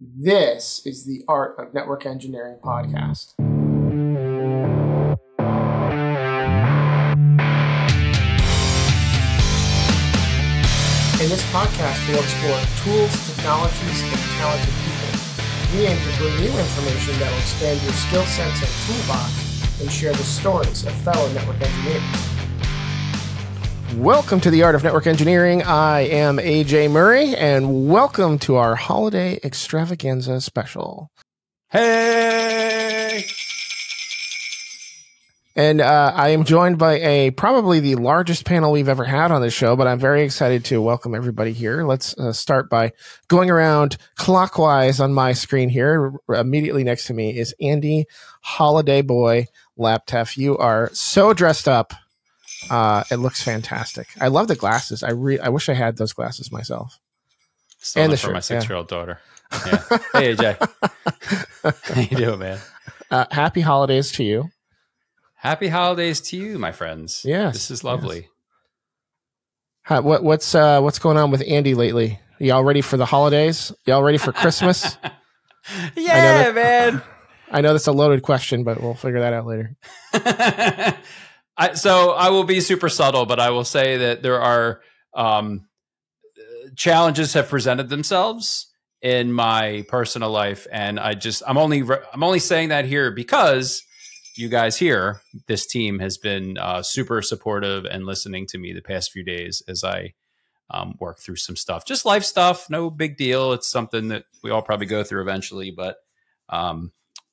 This is the Art of Network Engineering podcast. In this podcast, we'll explore tools, technologies, and talented people. We aim to bring you information that will expand your skill sets and toolbox and share the stories of fellow network engineers. Welcome to the Art of Network Engineering. I am AJ Murray, and welcome to our holiday extravaganza special. Hey! And uh, I am joined by a probably the largest panel we've ever had on this show, but I'm very excited to welcome everybody here. Let's uh, start by going around clockwise on my screen here. Immediately next to me is Andy Holiday Boy Lapteff. You are so dressed up. Uh, it looks fantastic. I love the glasses. I re- I wish I had those glasses myself. Still And the for my shirt, yeah. six year old daughter. Yeah. hey, AJ. How you doing, man? Uh, happy holidays to you. Happy holidays to you, my friends. Yes, This is lovely. Hi, what what's uh, what's going on with Andy lately? Y'all ready for the holidays? Y'all ready for Christmas? yeah, that- man. I know that's a loaded question, but we'll figure that out later. I, so I will be super subtle, but I will say that there are um, challenges have presented themselves in my personal life, and I just I'm only I'm only saying that here because you guys here, this team has been uh, super supportive and listening to me the past few days as I um, work through some stuff, just life stuff, no big deal. It's something that we all probably go through eventually, but um,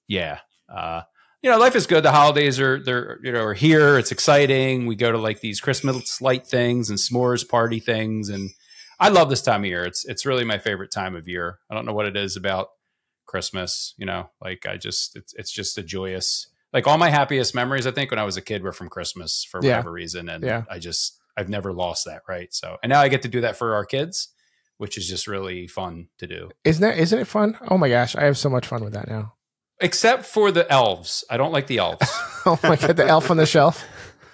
yeah. Uh, you know, life is good. The holidays are they're you know are here. It's exciting. We go to like these Christmas light things and s'mores party things, and I love this time of year. It's it's really my favorite time of year. I don't know what it is about Christmas. You know, like I just it's it's just a joyous. Like all my happiest memories, I think when I was a kid were from Christmas for Yeah. whatever reason, and Yeah. I just I've never lost that. Right. So and now I get to do that for our kids, which is just really fun to do. Isn't that isn't it fun? Oh my gosh, I have so much fun with that now. Except for the elves, I don't like the elves. Oh my god, the elf on the shelf.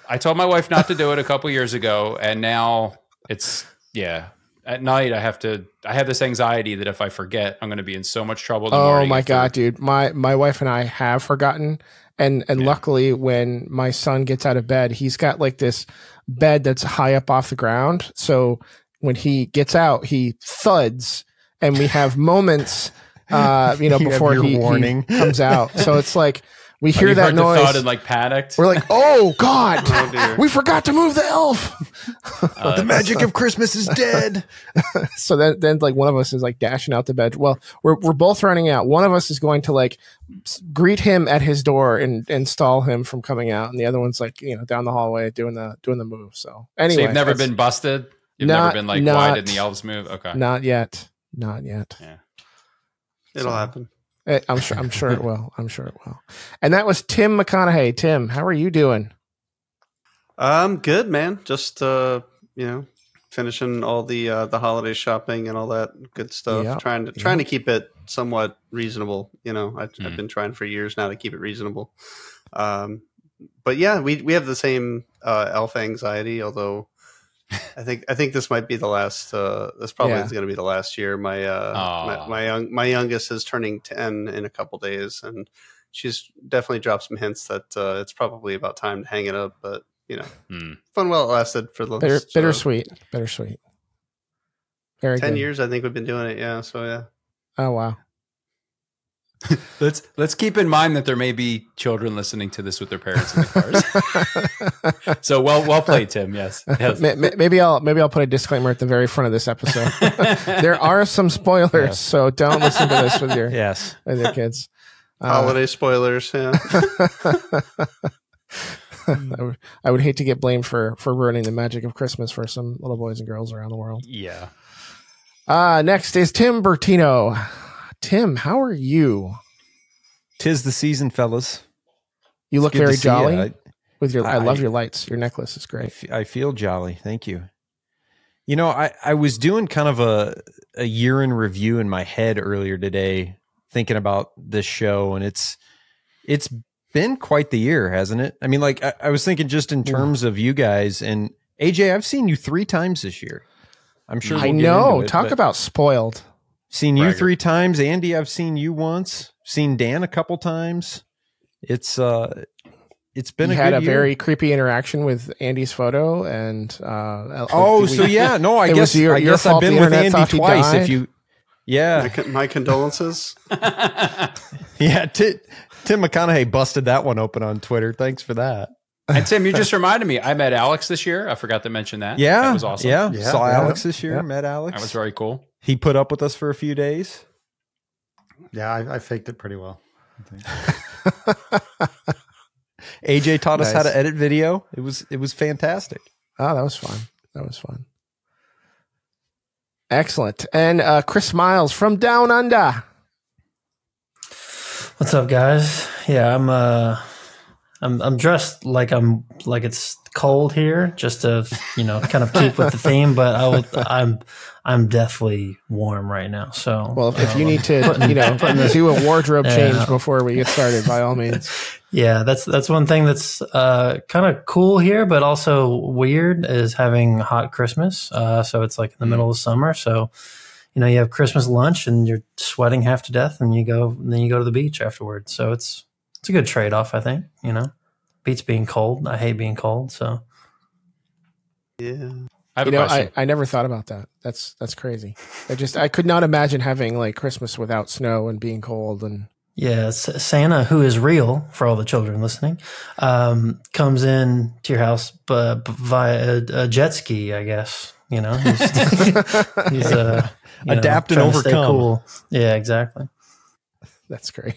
I told my wife not to do it a couple years ago, and now it's yeah. At night, I have to. I have this anxiety that if I forget, I'm going to be in so much trouble. Oh my god, dude. My my wife and I have forgotten. And and Yeah. luckily when my son gets out of bed, he's got like this bed that's high up off the ground. So when he gets out, he thuds and we have moments uh you know You before your he, he warning. comes out. So it's like we hear you that heard the noise. and like panicked. we're like, "Oh god. Oh, we forgot to move the elf." Uh, the magic of Christmas is dead. so then, then like one of us is like dashing out the bed. Well, we're we're both running out. One of us is going to like greet him at his door and and stall him from coming out, and the other one's like you know down the hallway doing the doing the move. So anyway, so you've never been busted. You've Not- never been like, not- why didn't the elves move? Okay, not yet, not yet. It'll So- happen. Eh, I'm sure. I'm sure it will. I'm sure it will. And that was Tim McConaughey. Tim, how are you doing? I'm good man. Just uh, you know, finishing all the uh, the holiday shopping and all that good stuff. Yeah, Trying to yeah. trying to keep it somewhat reasonable. You know, I, Hmm. I've been trying for years now to keep it reasonable. Um, but yeah, we we have the same uh, elf anxiety. Although I think I think this might be the last. Uh, this probably Yeah. is going to be the last year. My uh, my my, young, my youngest is turning ten in a couple days, and she's definitely dropped some hints that uh, it's probably about time to hang it up. But you know, Hmm. fun while it lasted for the Bitter, uh, bittersweet, bittersweet. Very ten good. years. I think we've been doing it. Yeah, so yeah. Oh wow. let's let's keep in mind that there may be children listening to this with their parents in the cars. so well well played, Tim. Yes, yes. Ma- ma- maybe I'll maybe I'll put a disclaimer at the very front of this episode. there are some spoilers, Yes. so don't listen to this with your yes. with your kids. Uh, Holiday spoilers. Yeah. I would I would hate to get blamed for for ruining the magic of Christmas for some little boys and girls around the world. yeah. Uh next is Tim Bertino. Tim, how are you? Tis the season, fellas. You look very jolly I, with your. I, love your lights. Your necklace is great. I feel jolly. Thank you. You know, I, I was doing kind of a, a year in review in my head earlier today, thinking about this show, and it's it's been quite the year, hasn't it? I mean, like I, I was thinking just in terms of you guys and AJ. I've seen you three times this year. I'm sure I we'll get know. it, Talk about spoiled. Seen you Bragger. three times, Andy. I've seen you once. Seen Dan a couple times. It's uh, it's been you a had good a year. very creepy interaction with Andy's photo, and uh, Oh, we- so yeah, no, I guess your- I guess I've been with Andy twice. If you, yeah, con- my condolences. yeah, Ti- Tim McConaughey busted that one open on Twitter. Thanks for that. and Tim, you just reminded me. I met Alex this year. I forgot to mention that. Yeah, that was awesome. Yeah, Yeah, saw yeah, Alex this year. yeah. Met Alex. that was very cool. He put up with us for a few days. Yeah, I, I faked it pretty well. AJ taught us how to edit video. It was it was fantastic. Oh, that was fun. That was fun. Excellent. And uh, Chris Miles from Down Under. What's up, guys? Yeah, I'm uh I'm I'm dressed like I'm like it's cold here, just to you know kind of keep with the theme. But I will, I'm I'm deathly warm right now. So Well, if, if you um, need to, you know, putting do a wardrobe Yeah. change before we get started, by all means. yeah, that's that's one thing that's uh kind of cool here, but also weird is having hot Christmas. Uh, so it's like in the middle of summer, so. You know, you have Christmas lunch and you're sweating half to death, and you go, then you go to the beach afterwards. So it's it's a good trade off, I think. You know, beats being cold. I hate being cold, so Yeah. I have You a know, question. I, I never thought about that. That's that's crazy. I just I could not imagine having like Christmas without snow and being cold and Yeah, Santa, who is real for all the children listening, um, comes in to your house b- b- via a, a jet ski. I guess you know he's, he's uh, you know, Adapt and trying to stay overcome. Cool. Yeah, exactly, that's great.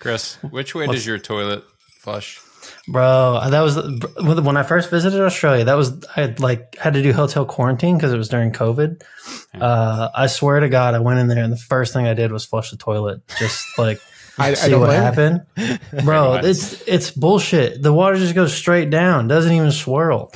Chris, which way What's- does your toilet flush? Bro. That was when I first visited Australia. That was I had, like had to do hotel quarantine because it was during COVID. Uh, I swear to God, I went in there and the first thing I did was flush the toilet, just like. I, I see don't what blame happened, bro. It's it's bullshit. The water just goes straight down, doesn't even swirl.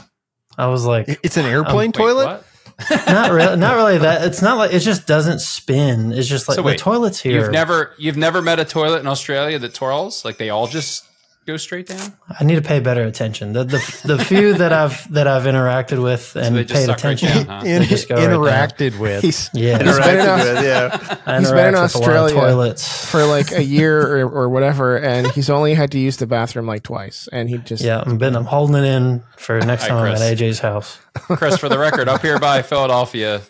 I was like, It's an airplane Wait, toilet. what? not really, not really. That it's not like it just doesn't spin. It's just like So the wait, toilets here. You've never you've never met a toilet in Australia that twirls like they all just go straight down. I need to pay better attention. The the, the few that I've that I've interacted with and they just paid suck right attention, down, huh? In- They just go right interacted with. He's yeah, he's been in, with, yeah. he's been in interact with a lot of Australia toilets. for like a year or, or whatever, and he's only had to use the bathroom like twice, and he just Yeah, I'm been I'm holding it in for next Hi, time Chris. at AJ's house. Chris, for the record, up here by Philadelphia,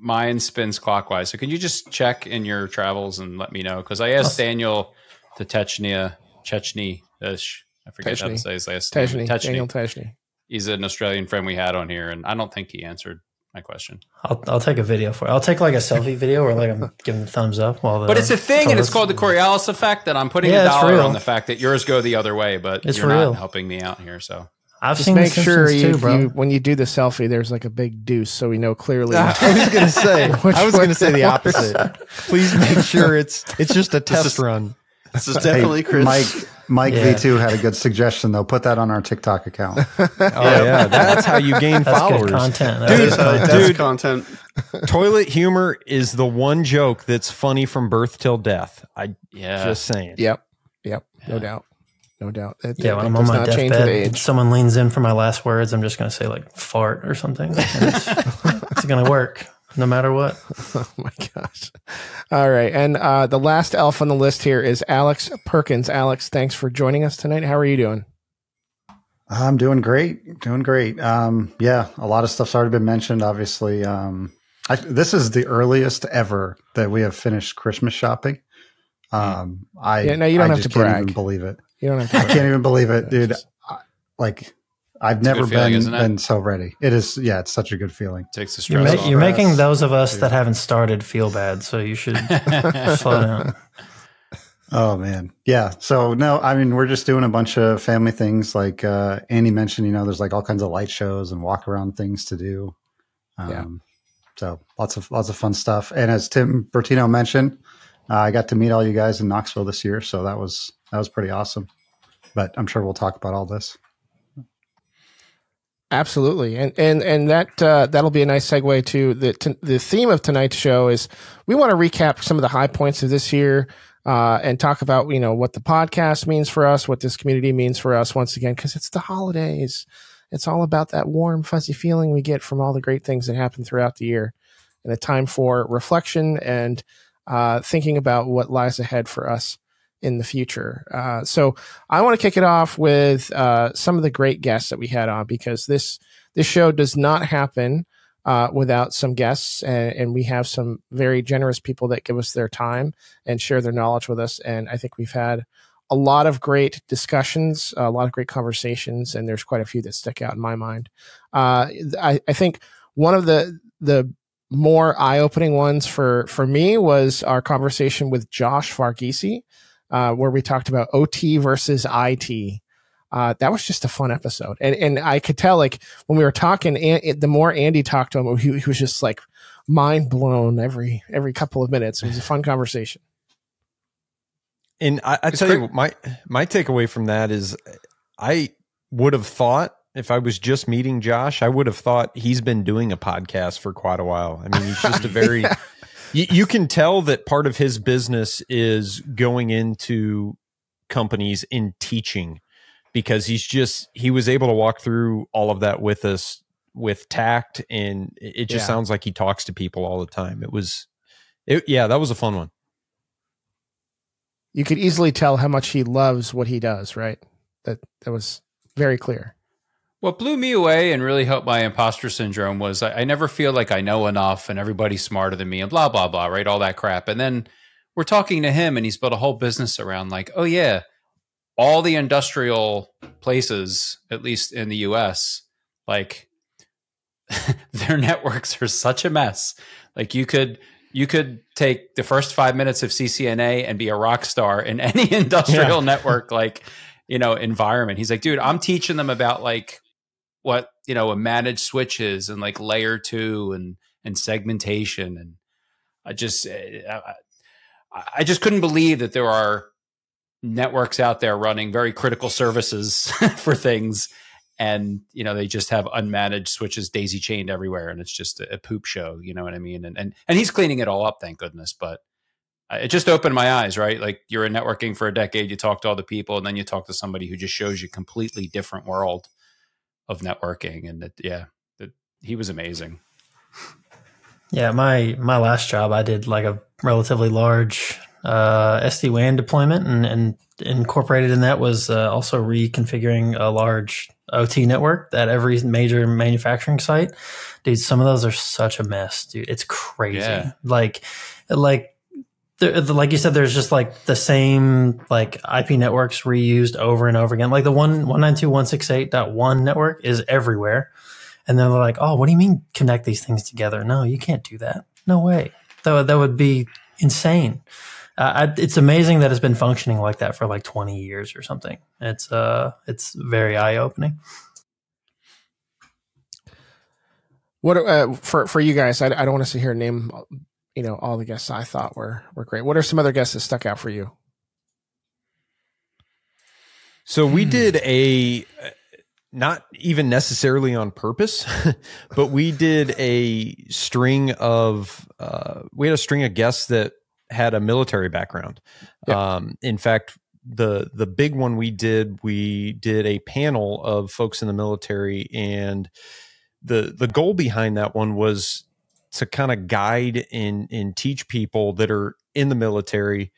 mine spins clockwise. So can you just check in your travels and let me know? Because I asked Daniel to Chechnya, Chechny, ish. Uh, I forget how to say his last name. Teshny, Techny. Daniel Teshny. He's an Australian friend we had on here, and I don't think he answered my question. I'll I'll take a video for it. I'll take like a selfie video where like I'm giving the thumbs up while the But it's a thing, and it's called the Coriolis effect. That I'm putting Yeah, a dollar on the fact that yours go the other way, but It's you're real. not helping me out here. So I've Just seen make sure Simpsons you, too, bro. you when you do the selfie, there's like a big deuce, so we know clearly. I was gonna say. I was gonna say the opposite. Please make sure it's it's just a test is- run. This is definitely Hey, Chris. Mike Mike Yeah. V2 had a good suggestion though. Put that on our TikTok account. Oh yeah, that's how you gain That's followers. good content. That That's is, good uh, content. that's Dude. content. Toilet humor is the one joke that's funny from birth till death. I yeah, just saying. Yep, yep, no doubt, no doubt. It, Yeah, it when I'm on my not change with deathbed, if someone leans in for my last words, I'm just going to say like fart or something. And It's, it's going to work no matter what. Oh my gosh! All right, and uh, the last elf on the list here is Alex Perkins. Alex, thanks for joining us tonight. How are you doing? I'm doing great, doing great. Um, yeah, a lot of stuff's already been mentioned. Obviously, um, I, this is the earliest ever that we have finished Christmas shopping. Um, I Yeah, no, you don't I have just to can't brag. even believe it. You don't have to. I can't even believe it, dude. I- Like I've a never feeling, been been so ready. It is. Yeah, it's such a good feeling. takes the You're, stress ma- off. you're making those of us that haven't started feel bad, so you should slow down. Oh man. Yeah. So no, I mean we're just doing a bunch of family things like uh Andy mentioned, you know, there's like all kinds of light shows and walk around things to do. Um Yeah. so lots of lots of fun stuff. And as Tim Bertino mentioned, uh, I got to meet all you guys in Knoxville this year, so that was that was pretty awesome. But I'm sure we'll talk about all this. Absolutely, and and and that uh, that'll be a nice segue to the to the theme of tonight's show is we want to recap some of the high points of this year uh, and talk about you know what the podcast means for us, what this community means for us once again because it's the holidays. It's all about that warm fuzzy feeling we get from all the great things that happen throughout the year, and a time for reflection and uh, thinking about what lies ahead for us in the future. Uh, so I want to kick it off with uh, some of the great guests that we had on because this this show does not happen uh, without some guests, and, and, we have some very generous people that give us their time and share their knowledge with us. And I think we've had a lot of great discussions, a lot of great conversations, and there's quite a few that stick out in my mind. Uh, I, I think one of the the more eye-opening ones for for me was our conversation with Josh Varghese, uh, where we talked about OT versus IT. Uh, that was just a fun episode, and and I could tell like when we were talking, and, the more Andy talked to him, he, he was just like mind blown every every couple of minutes. It was a fun conversation. And I, I tell great. you, my my takeaway from that is, I would have thought if I was just meeting Josh, I would have thought he's been doing a podcast for quite a while. I mean, he's just a very yeah. You, you can tell that part of his business is going into companies in teaching because he's just he was able to walk through all of that with us with tact and it just yeah. sounds like he talks to people all the time. It was it, yeah, that was a fun one you could easily tell how much he loves what he does, right? That that was very clear. What blew me away and really helped my imposter syndrome was I, I, never feel like I know enough and everybody's smarter than me and blah blah blah, right? All that crap. And then we're talking to him and he's built a whole business around like, oh yeah, all the industrial places, at least in the US, like their networks are such a mess. Like you could you could take the first five minutes of CCNA and be a rock star in any industrial yeah. network like you know environment. He's like, dude, I'm teaching them about like what you know a managed switch is and like layer two and and segmentation and I just eh, I, I just couldn't believe that there are networks out there running very critical services for things and you know they just have unmanaged switches daisy chained everywhere and it's just a, a, poop show you know what i mean? And, and and he's cleaning it all up thank goodness but it just opened my eyes right? Like you're in networking for a decade you talk to all the people and then you talk to somebody who just shows you completely different world of networking and it, yeah that he was amazing yeah my my last job i did like a relatively large uh, SD-WAN deployment and, and incorporated in that was uh, also reconfiguring a large OT network at every major manufacturing site. Dude, some of those are such a mess, dude. It's crazy. Yeah. Like, like, like you said, there's just like the same like IP networks reused over and over again. Like the one one nine two one six eight dot one network is everywhere, and then they're like, "Oh, what do you mean connect these things together?" No, you can't do that. No way. That that would be insane uh, it's amazing that it's been functioning like that for like 20 years or something. It's uh, it's very eye opening. What uh, for for you guys? I, I don't want to sit here and name you know all the guests I thought were were great. What are some other guests that stuck out for you? So we hmm. did a not even necessarily on purpose, but we did a string of uh, we had a string of guests that had a military background. Yep. Um, in fact, the the big one we did, we did a panel of folks in the military, and the the goal behind that one was to kind of guide and and teach people that are in the military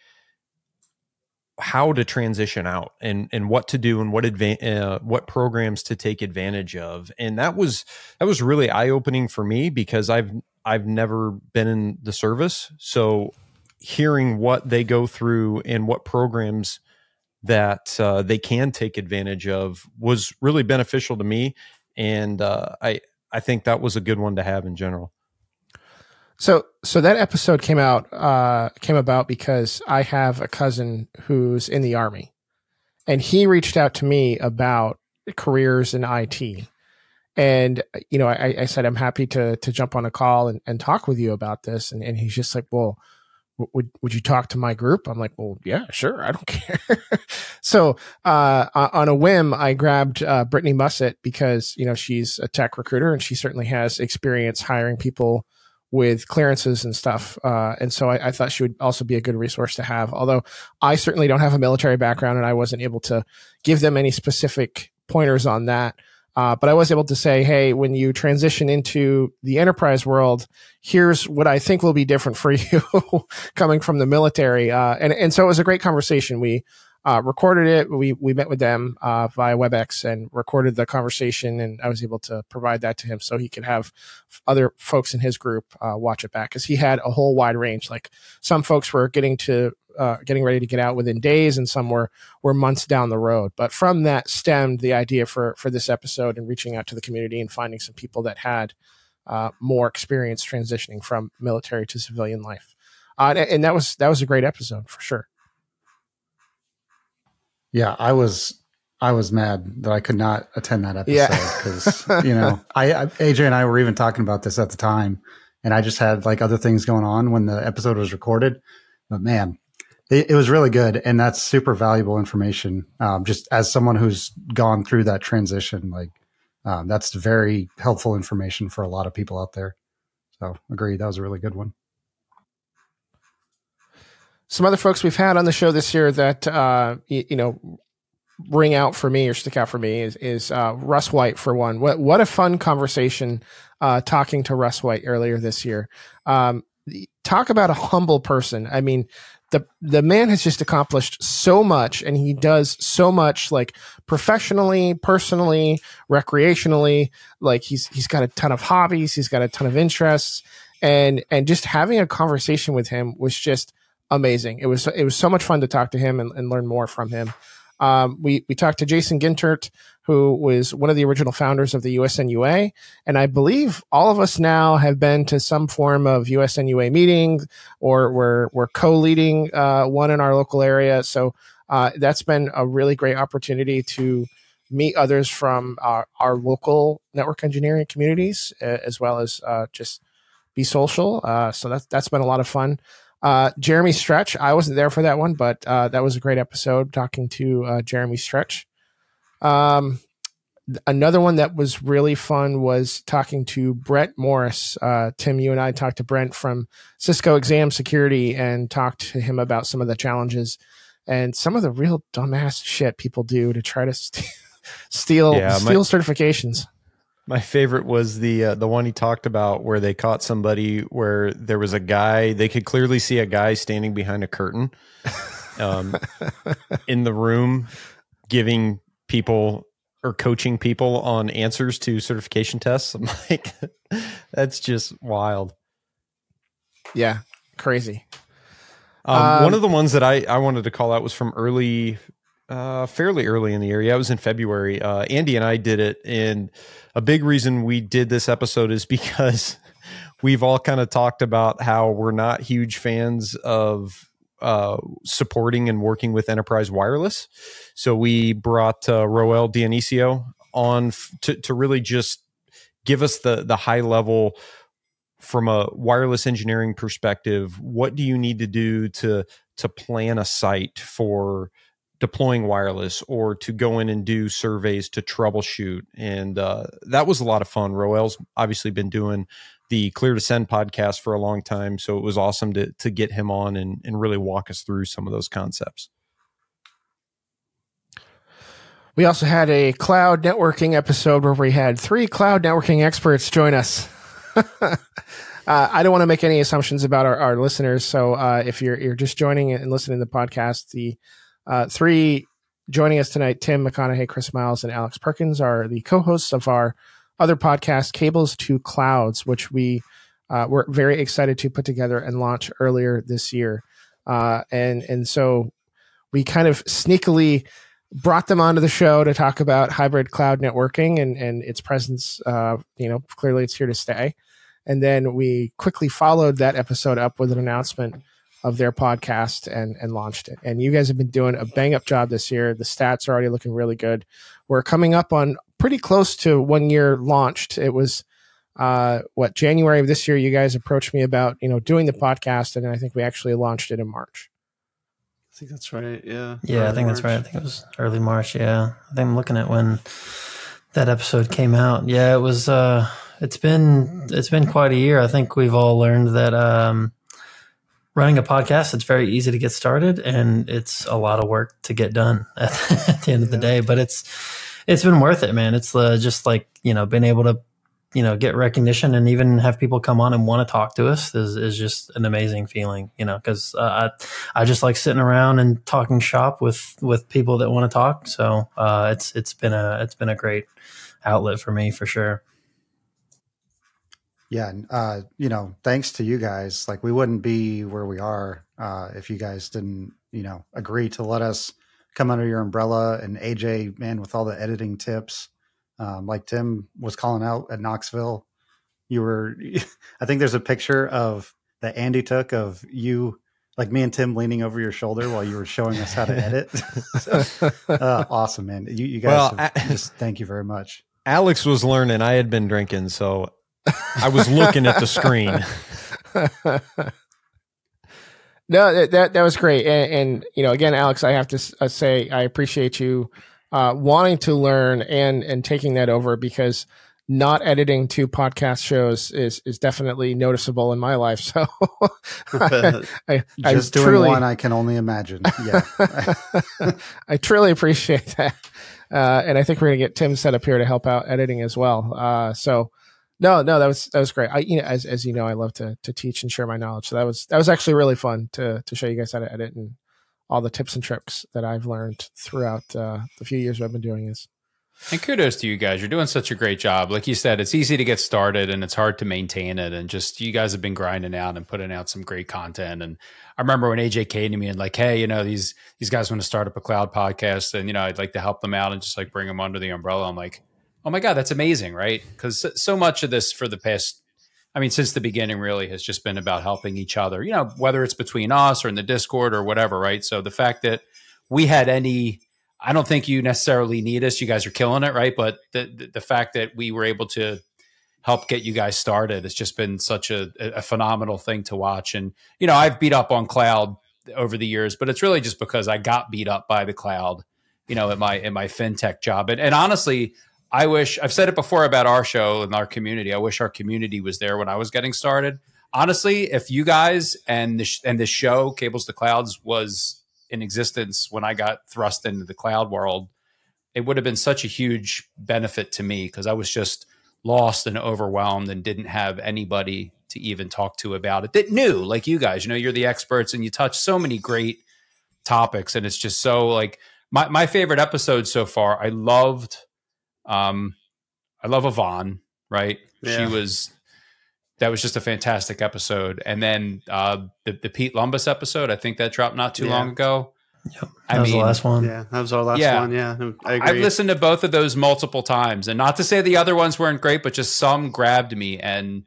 how to transition out and and what to do and what advan- uh, what programs to take advantage of. And that was that was really eye opening for me because I've I've never been in the service. So hearing what they go through and what programs that uh, they can take advantage of was really beneficial to me, and uh, I I think that was a good one to have in general. So so that episode came out uh, came about because I have a cousin who's in the army, and he reached out to me about careers in IT. And you know, I, I said I'm happy to to jump on a call and, and talk with you about this. And, and he's just like, well, would would you talk to my group? I'm like, well, yeah, sure, I don't care. so uh, on a whim, I grabbed uh, Brittany Mussett because you know she's a tech recruiter and she certainly has experience hiring people with clearances and stuff. Uh, and so I, I, thought she would also be a good resource to have. Although I certainly don't have a military background and I wasn't able to give them any specific pointers on that. Uh, but I was able to say, hey, when you transition into the enterprise world, here's what I think will be different for you coming from the military. Uh, and, and so it was a great conversation. We uh, recorded it. We, we met with them uh, via WebEx and recorded the conversation. And I was able to provide that to him so he could have other folks in his group uh, watch it back because he had a whole wide range. Like some folks were getting to uh, getting ready to get out within days, and some were were months down the road. But from that stemmed the idea for for this episode and reaching out to the community and finding some people that had uh, more experience transitioning from military to civilian life. Uh, and, and that was that was a great episode for sure. Yeah, I was I was mad that I could not attend that episode because yeah. you know I, I AJ and I were even talking about this at the time, and I just had like other things going on when the episode was recorded. But man, it, it was really good, and that's super valuable information. Um, just as someone who's gone through that transition, like um, that's very helpful information for a lot of people out there. So, agree, that was a really good one. Some other folks we've had on the show this year that uh, you, you know ring out for me or stick out for me is is uh, Russ White for one. What what a fun conversation uh, talking to Russ White earlier this year. Um, talk about a humble person. I mean, the the man has just accomplished so much and he does so much like professionally personally recreationally like he's he's got a ton of hobbies he's got a ton of interests and and just having a conversation with him was just amazing it was it was so much fun to talk to him and, and learn more from him um, we we talked to Jason Gintert, who was one of the original founders of the USNUA, and I believe all of us now have been to some form of USNUA meeting, or we're we're co-leading uh, one in our local area. So uh, that's been a really great opportunity to meet others from our, our local network engineering communities, as well as uh, just be social. Uh, so that's that's been a lot of fun. Uh, Jeremy Stretch, I wasn't there for that one, but uh, that was a great episode talking to uh, Jeremy Stretch. Um, another one that was really fun was talking to Brett Morris. Uh, Tim, you and I talked to Brent from Cisco Exam Security and talked to him about some of the challenges and some of the real dumbass shit people do to try to st- steal yeah, steal certifications. My favorite was the uh, the one he talked about where they caught somebody where there was a guy they could clearly see a guy standing behind a curtain um, in the room giving people or coaching people on answers to certification tests. I'm like, that's just wild. Yeah, crazy. Um, um, one of the ones that I, I wanted to call out was from early uh, fairly early in the year. Yeah, it was in February. Uh, Andy and I did it, and a big reason we did this episode is because we've all kind of talked about how we're not huge fans of uh, supporting and working with enterprise wireless. So we brought uh, Rowell Dionicio on to to really just give us the the high level from a wireless engineering perspective. What do you need to do to to plan a site for deploying wireless or to go in and do surveys to troubleshoot. And uh, that was a lot of fun. Rowell's obviously been doing the Clear to Send podcast for a long time. So it was awesome to, to get him on and, and really walk us through some of those concepts. We also had a cloud networking episode where we had three cloud networking experts join us. uh, I don't want to make any assumptions about our, our listeners. So uh, if you're you're just joining and listening to the podcast, the uh, three joining us tonight Tim McConaughey, Chris Miles, and Alex Perkins are the co hosts of our other podcast, Cables to Clouds, which we uh, were very excited to put together and launch earlier this year. Uh, and, and so we kind of sneakily brought them onto the show to talk about hybrid cloud networking and, and its presence. Uh, you know, clearly it's here to stay. And then we quickly followed that episode up with an announcement of their podcast and and launched it. And you guys have been doing a bang up job this year. The stats are already looking really good. We're coming up on pretty close to one year launched. It was uh what January of this year you guys approached me about, you know, doing the podcast and I think we actually launched it in March. I think that's right. Yeah. Yeah, I think March. that's right. I think it was early March, yeah. I think I'm looking at when that episode came out. Yeah, it was uh it's been it's been quite a year. I think we've all learned that um running a podcast it's very easy to get started and it's a lot of work to get done at, at the end of the day but it's it's been worth it, man. It's uh, just like you know, being able to you know get recognition and even have people come on and want to talk to us is, is just an amazing feeling you know because uh, I, I just like sitting around and talking shop with with people that want to talk. So uh, it's it's been a it's been a great outlet for me for sure yeah uh, you know thanks to you guys like we wouldn't be where we are uh, if you guys didn't you know agree to let us come under your umbrella and aj man with all the editing tips um, like Tim was calling out at Knoxville. You were, I think there's a picture of that Andy took of you, like me and Tim leaning over your shoulder while you were showing us how to edit. so, uh, awesome, man. You, you guys, well, have, I, just thank you very much. Alex was learning. I had been drinking, so I was looking at the screen. no, that, that, that was great, and, and, you know, again, Alex, I have to uh, say I appreciate you uh, wanting to learn and and taking that over because not editing two podcast shows is is definitely noticeable in my life. So I, I, just I doing truly, one, I can only imagine. Yeah, I truly appreciate that, uh, and I think we're gonna get Tim set up here to help out editing as well. Uh, so. No, no, that was that was great. I, you know, as as you know, I love to to teach and share my knowledge. So that was that was actually really fun to to show you guys how to edit and all the tips and tricks that I've learned throughout uh, the few years I've been doing this. And kudos to you guys. You're doing such a great job. Like you said, it's easy to get started and it's hard to maintain it. And just you guys have been grinding out and putting out some great content. And I remember when AJ came to me and like, hey, you know, these these guys want to start up a cloud podcast and you know, I'd like to help them out and just like bring them under the umbrella. I'm like, oh my God, that's amazing, right? Because so much of this for the past I mean, since the beginning, really has just been about helping each other, you know, whether it's between us or in the Discord or whatever, right? So the fact that we had any, I don't think you necessarily need us. You guys are killing it, right? But the, the, the fact that we were able to help get you guys started, it's just been such a, a phenomenal thing to watch. And, you know, I've beat up on cloud over the years, but it's really just because I got beat up by the cloud, you know, in my, in my FinTech job. And, and honestly, I wish I've said it before about our show and our community. I wish our community was there when I was getting started. Honestly, if you guys and the and the show Cables to Clouds was in existence when I got thrust into the cloud world, it would have been such a huge benefit to me because I was just lost and overwhelmed and didn't have anybody to even talk to about it that knew like you guys. You know, you're the experts and you touch so many great topics and it's just so like my my favorite episode so far. I loved um, I love Yvonne, right? Yeah. She was that was just a fantastic episode. And then uh, the the Pete Lumbis episode, I think that dropped not too yeah. long ago. Yep. That I was mean, the last one. Yeah, that was our last yeah, one. Yeah, I agree. I've listened to both of those multiple times, and not to say the other ones weren't great, but just some grabbed me. And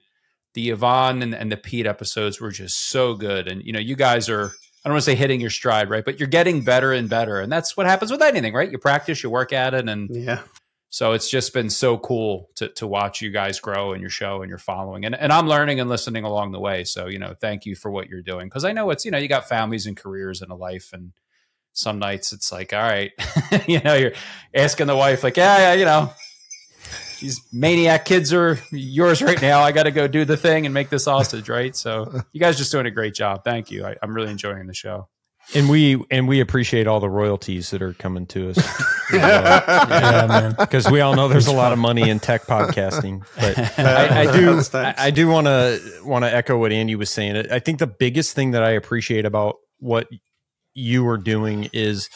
the Yvonne and, and the Pete episodes were just so good. And you know, you guys are I don't want to say hitting your stride, right? But you're getting better and better, and that's what happens with anything, right? You practice, you work at it, and yeah, so it's just been so cool to to watch you guys grow and your show and your following. And and I'm learning and listening along the way. So, you know, thank you for what you're doing. Cause I know it's, you know, you got families and careers and a life. And some nights it's like, all right, you know, you're asking the wife, like, yeah, yeah, you know, these maniac kids are yours right now. I got to go do the thing and make the sausage, right? So you guys just doing a great job. Thank you. I, I'm really enjoying the show and we and we appreciate all the royalties that are coming to us. Yeah, man. Because we all know there's a lot of money in tech podcasting but I, I do I, do want to want to echo what andy was saying. I think the biggest thing that i appreciate about what you are doing is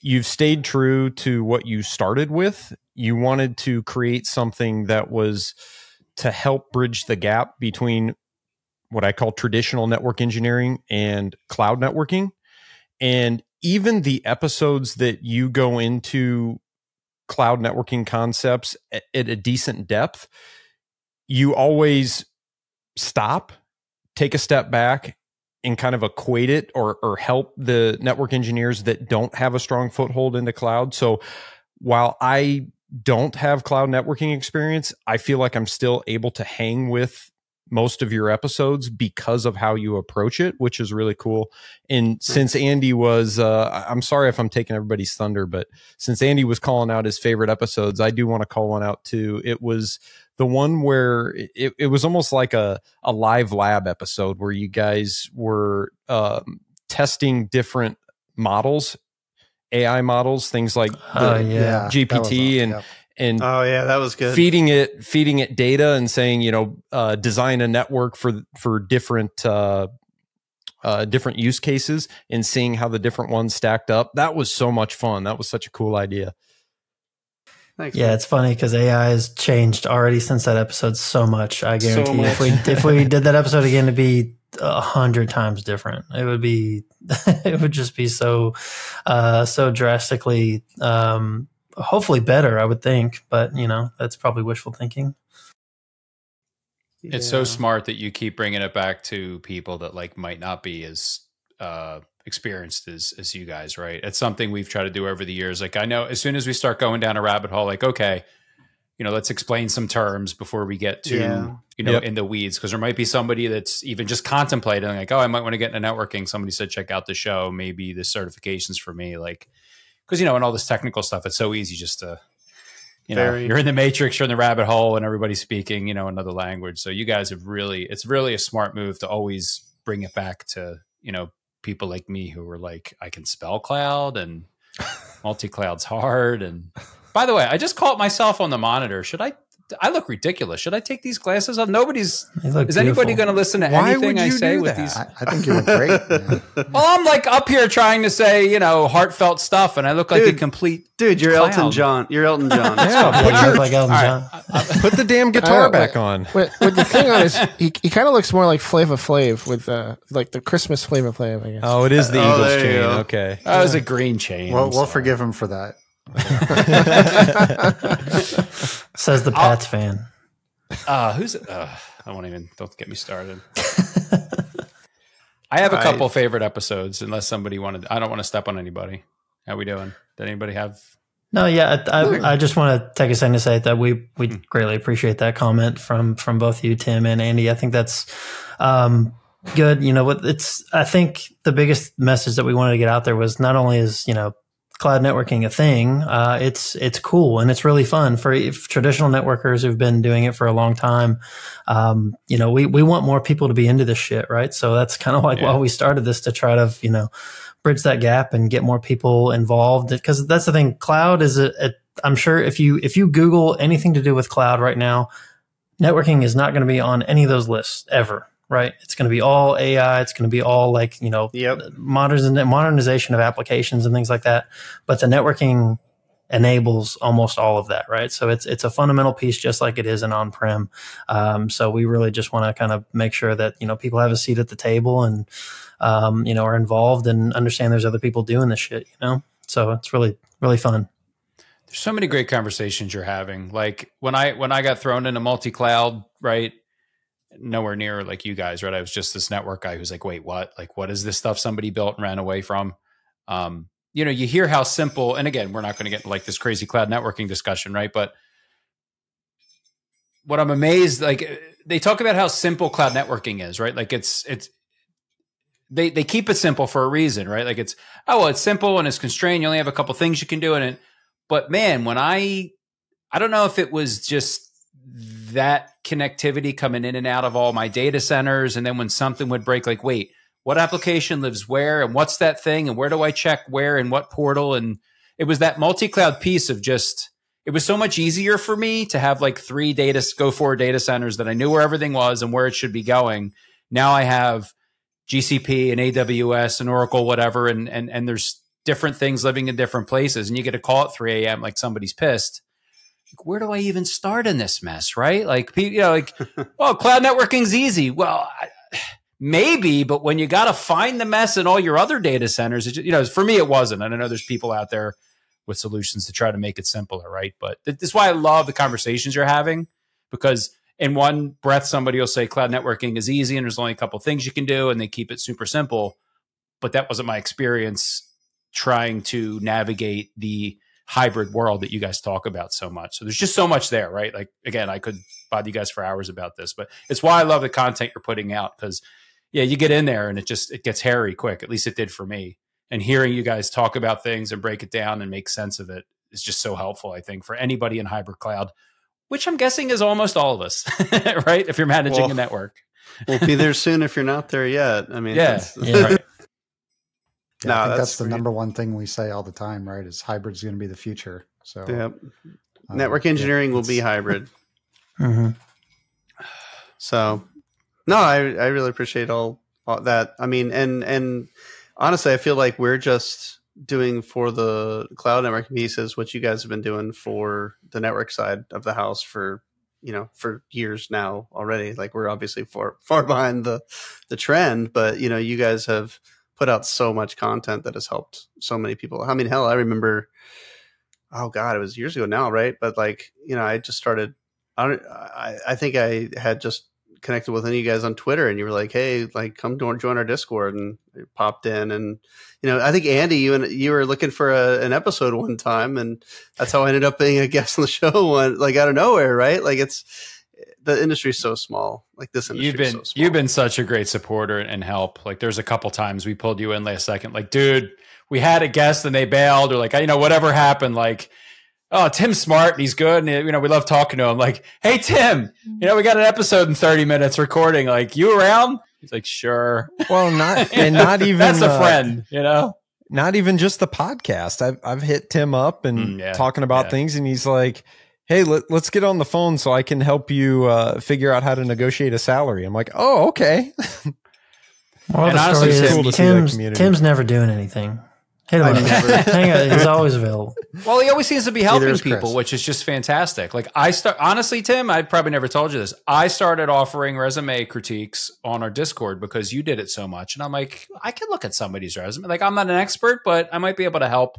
you've stayed true to what you started with. You wanted to create something that was to help bridge the gap between what I call traditional network engineering and cloud networking and even the episodes that you go into cloud networking concepts at, a decent depth, you always stop, take a step back, and kind of equate it or or help the network engineers that don't have a strong foothold into cloud. So while I don't have cloud networking experience, I feel like I'm still able to hang with most of your episodes because of how you approach it, which is really cool. And since Andy was, uh, I'm sorry if I'm taking everybody's thunder, but since Andy was calling out his favorite episodes, I do want to call one out too. It was the one where it, it was almost like a, a live lab episode where you guys were um, testing different models AI models, things like the Oh, yeah. GPT awesome. and Yep. And Oh yeah, that was good. feeding it feeding it data and saying you know uh, design a network for for different uh, uh, different use cases and seeing how the different ones stacked up. That was so much fun. That was such a cool idea. Thanks. Yeah, it's funny because AI has changed already since that episode so much. I So guarantee if we if we did that episode again, it'd be a hundred times different. It would be it would just be so uh, so drastically um, hopefully better. I would think, but you know that's probably wishful thinking. It's so smart that you keep bringing it back to people that like might not be as uh, experienced as as you guys, right? It's something we've tried to do over the years. Like I know as soon as we start going down a rabbit hole, like okay, you know, let's explain some terms before we get to Yeah. you know Yep. in the weeds because there might be somebody that's even just contemplating like, oh, I might want to get into networking. Somebody said check out the show, maybe the certifications for me, like because you know, and all this technical stuff, it's so easy just to you know, Very. you're in the matrix, you're in the rabbit hole, and everybody's speaking, you know, another language. So you guys have really, it's really a smart move to always bring it back to, you know, people like me who were like, I can spell cloud and multi cloud's hard. And by the way, I just caught myself on the monitor. Should I? I look ridiculous. Should I take these glasses off? Nobody's. They look Is anybody going to listen to Why anything would I say do with that? these? I, I think you look great. man. Well, I'm like up here trying to say, you know, heartfelt stuff, and I look like a complete. Dude, you're Clown. Elton John. You're Elton John. Yeah, Yeah, put your look like Elton All John. right. put the damn guitar don't back but- on. With, with the thing on his, he, he kind of looks more like Flava Flav with uh, like the Christmas Flava Flav, I guess. Oh, it is the Oh, Eagles there you chain. Okay. That was a green chain. We'll, we'll forgive him for that. Says the Pats fan. Uh, who's? Uh, I won't even. Don't get me started. I have a couple favorite episodes. Unless somebody wanted, I don't want to step on anybody. How we doing? Did anybody have? No, yeah, I, I, I just want to take a second to say that we we Hmm. greatly appreciate that comment from from both you, Tim and Andy. I think that's um, good. You know, what it's I think the biggest message that we wanted to get out there was not only is you know cloud networking a thing, uh, it's it's cool and it's really fun for if traditional networkers who've been doing it for a long time. Um, you know, we we want more people to be into this shit, right? So that's kind of like Yeah. why we started this to try to you know bridge that gap and get more people involved because that's the thing cloud is a, a i'm sure if you if you google anything to do with cloud right now networking is not going to be on any of those lists ever right it's going to be all ai it's going to be all like you know Yep. modern modernization of applications and things like that but the networking enables almost all of that right so it's it's a fundamental piece just like it is in on-prem um, so we really just want to kind of make sure that you know people have a seat at the table and um, you know are involved and understand there's other people doing this shit you know so it's really really fun There's so many great conversations you're having. Like when I when I got thrown into multi cloud, right? Nowhere near like you guys, right? I was just this network guy who's like, wait, what? Like, what is this stuff somebody built and ran away from? Um, you know, you hear how simple, and again, we're not going to get like this crazy cloud networking discussion, right? But what I'm amazed, like they talk about how simple cloud networking is, right? Like it's it's they they keep it simple for a reason, right? Like it's oh well, it's simple and it's constrained. You only have a couple things you can do in it. But man, when I I don't know if it was just that connectivity coming in and out of all my data centers, and then when something would break, like wait, what application lives where, and what's that thing, and where do I check where and what portal, and it was that multi cloud piece of just it was so much easier for me to have like three data go four data centers that I knew where everything was and where it should be going. Now I have GCP and AWS and Oracle, whatever, and and and there's different things living in different places, and you get a call at 3 a.m. like somebody's pissed. Where do I even start in this mess? Right? Like, you know, like, well, cloud networking's easy. Well, I, maybe, but when you got to find the mess in all your other data centers, it, you know, for me, it wasn't. And I know there's people out there with solutions to try to make it simpler, right? But th- this is why I love the conversations you're having because in one breath, somebody will say cloud networking is easy and there's only a couple things you can do, and they keep it super simple. But that wasn't my experience trying to navigate the hybrid world that you guys talk about so much. So there's just so much there, right? Like again, I could bother you guys for hours about this, but it's why I love the content you're putting out because yeah, you get in there and it just it gets hairy quick. At least it did for me. And hearing you guys talk about things and break it down and make sense of it is just so helpful, I think, for anybody in hybrid cloud, which I'm guessing is almost all of us, right? If you're managing Well, a network. We'll be there soon if you're not there yet. I mean, Yeah. that's- Yeah. Right. Yeah, No, I think that's that's, the number one thing we say all the time, right? Is hybrid's going to be the future. So Yeah. um, Network yeah, engineering will be it's- hybrid. hmm So, no, I I really appreciate all, all that. I mean, and and honestly, I feel like we're just doing for the cloud networking pieces what you guys have been doing for the network side of the house for you know for years now already. Like we're obviously far far behind the the trend, but you know you guys have put out so much content that has helped so many people. I mean, hell, I remember. Oh God, it was years ago now, right? But like, you know, I just started I don't. I, I think I had just connected with any of you guys on Twitter, and you were like, "Hey, like, come join our Discord," and it popped in, and you know, I think Andy, you and you were looking for a, an episode one time, and that's how I ended up being a guest on the show, one like out of nowhere, right? Like, it's the industry's so small. Like this industry, You've been so small. you've been such a great supporter and help. Like there's a couple times we pulled you in last second. Like, dude, we had a guest and they bailed, or like, you know, whatever happened. Like, oh, Tim's smart and he's good, and you know, we love talking to him. Like, hey, Tim, you know, we got an episode in 30 minutes recording. Like, you around? He's like, sure. Well, not and not even That's a uh, friend, you know. not even just the podcast. I've I've hit Tim up and Mm, yeah, talking about yeah. things, and he's like, "Hey, let, let's get on the phone so I can help you uh, figure out how to negotiate a salary." I'm like, "Oh, okay." Well, And the honestly, story is cool to see that Tim's. Tim's never doing anything. Hit him up. Hang on, he's always available. Well, he always seems to be helping is Chris. people, which is just fantastic. Like I start honestly, Tim, I probably never told you this. I started offering resume critiques on our Discord because you did it so much, and I'm like, I can look at somebody's resume. Like I'm not an expert, but I might be able to help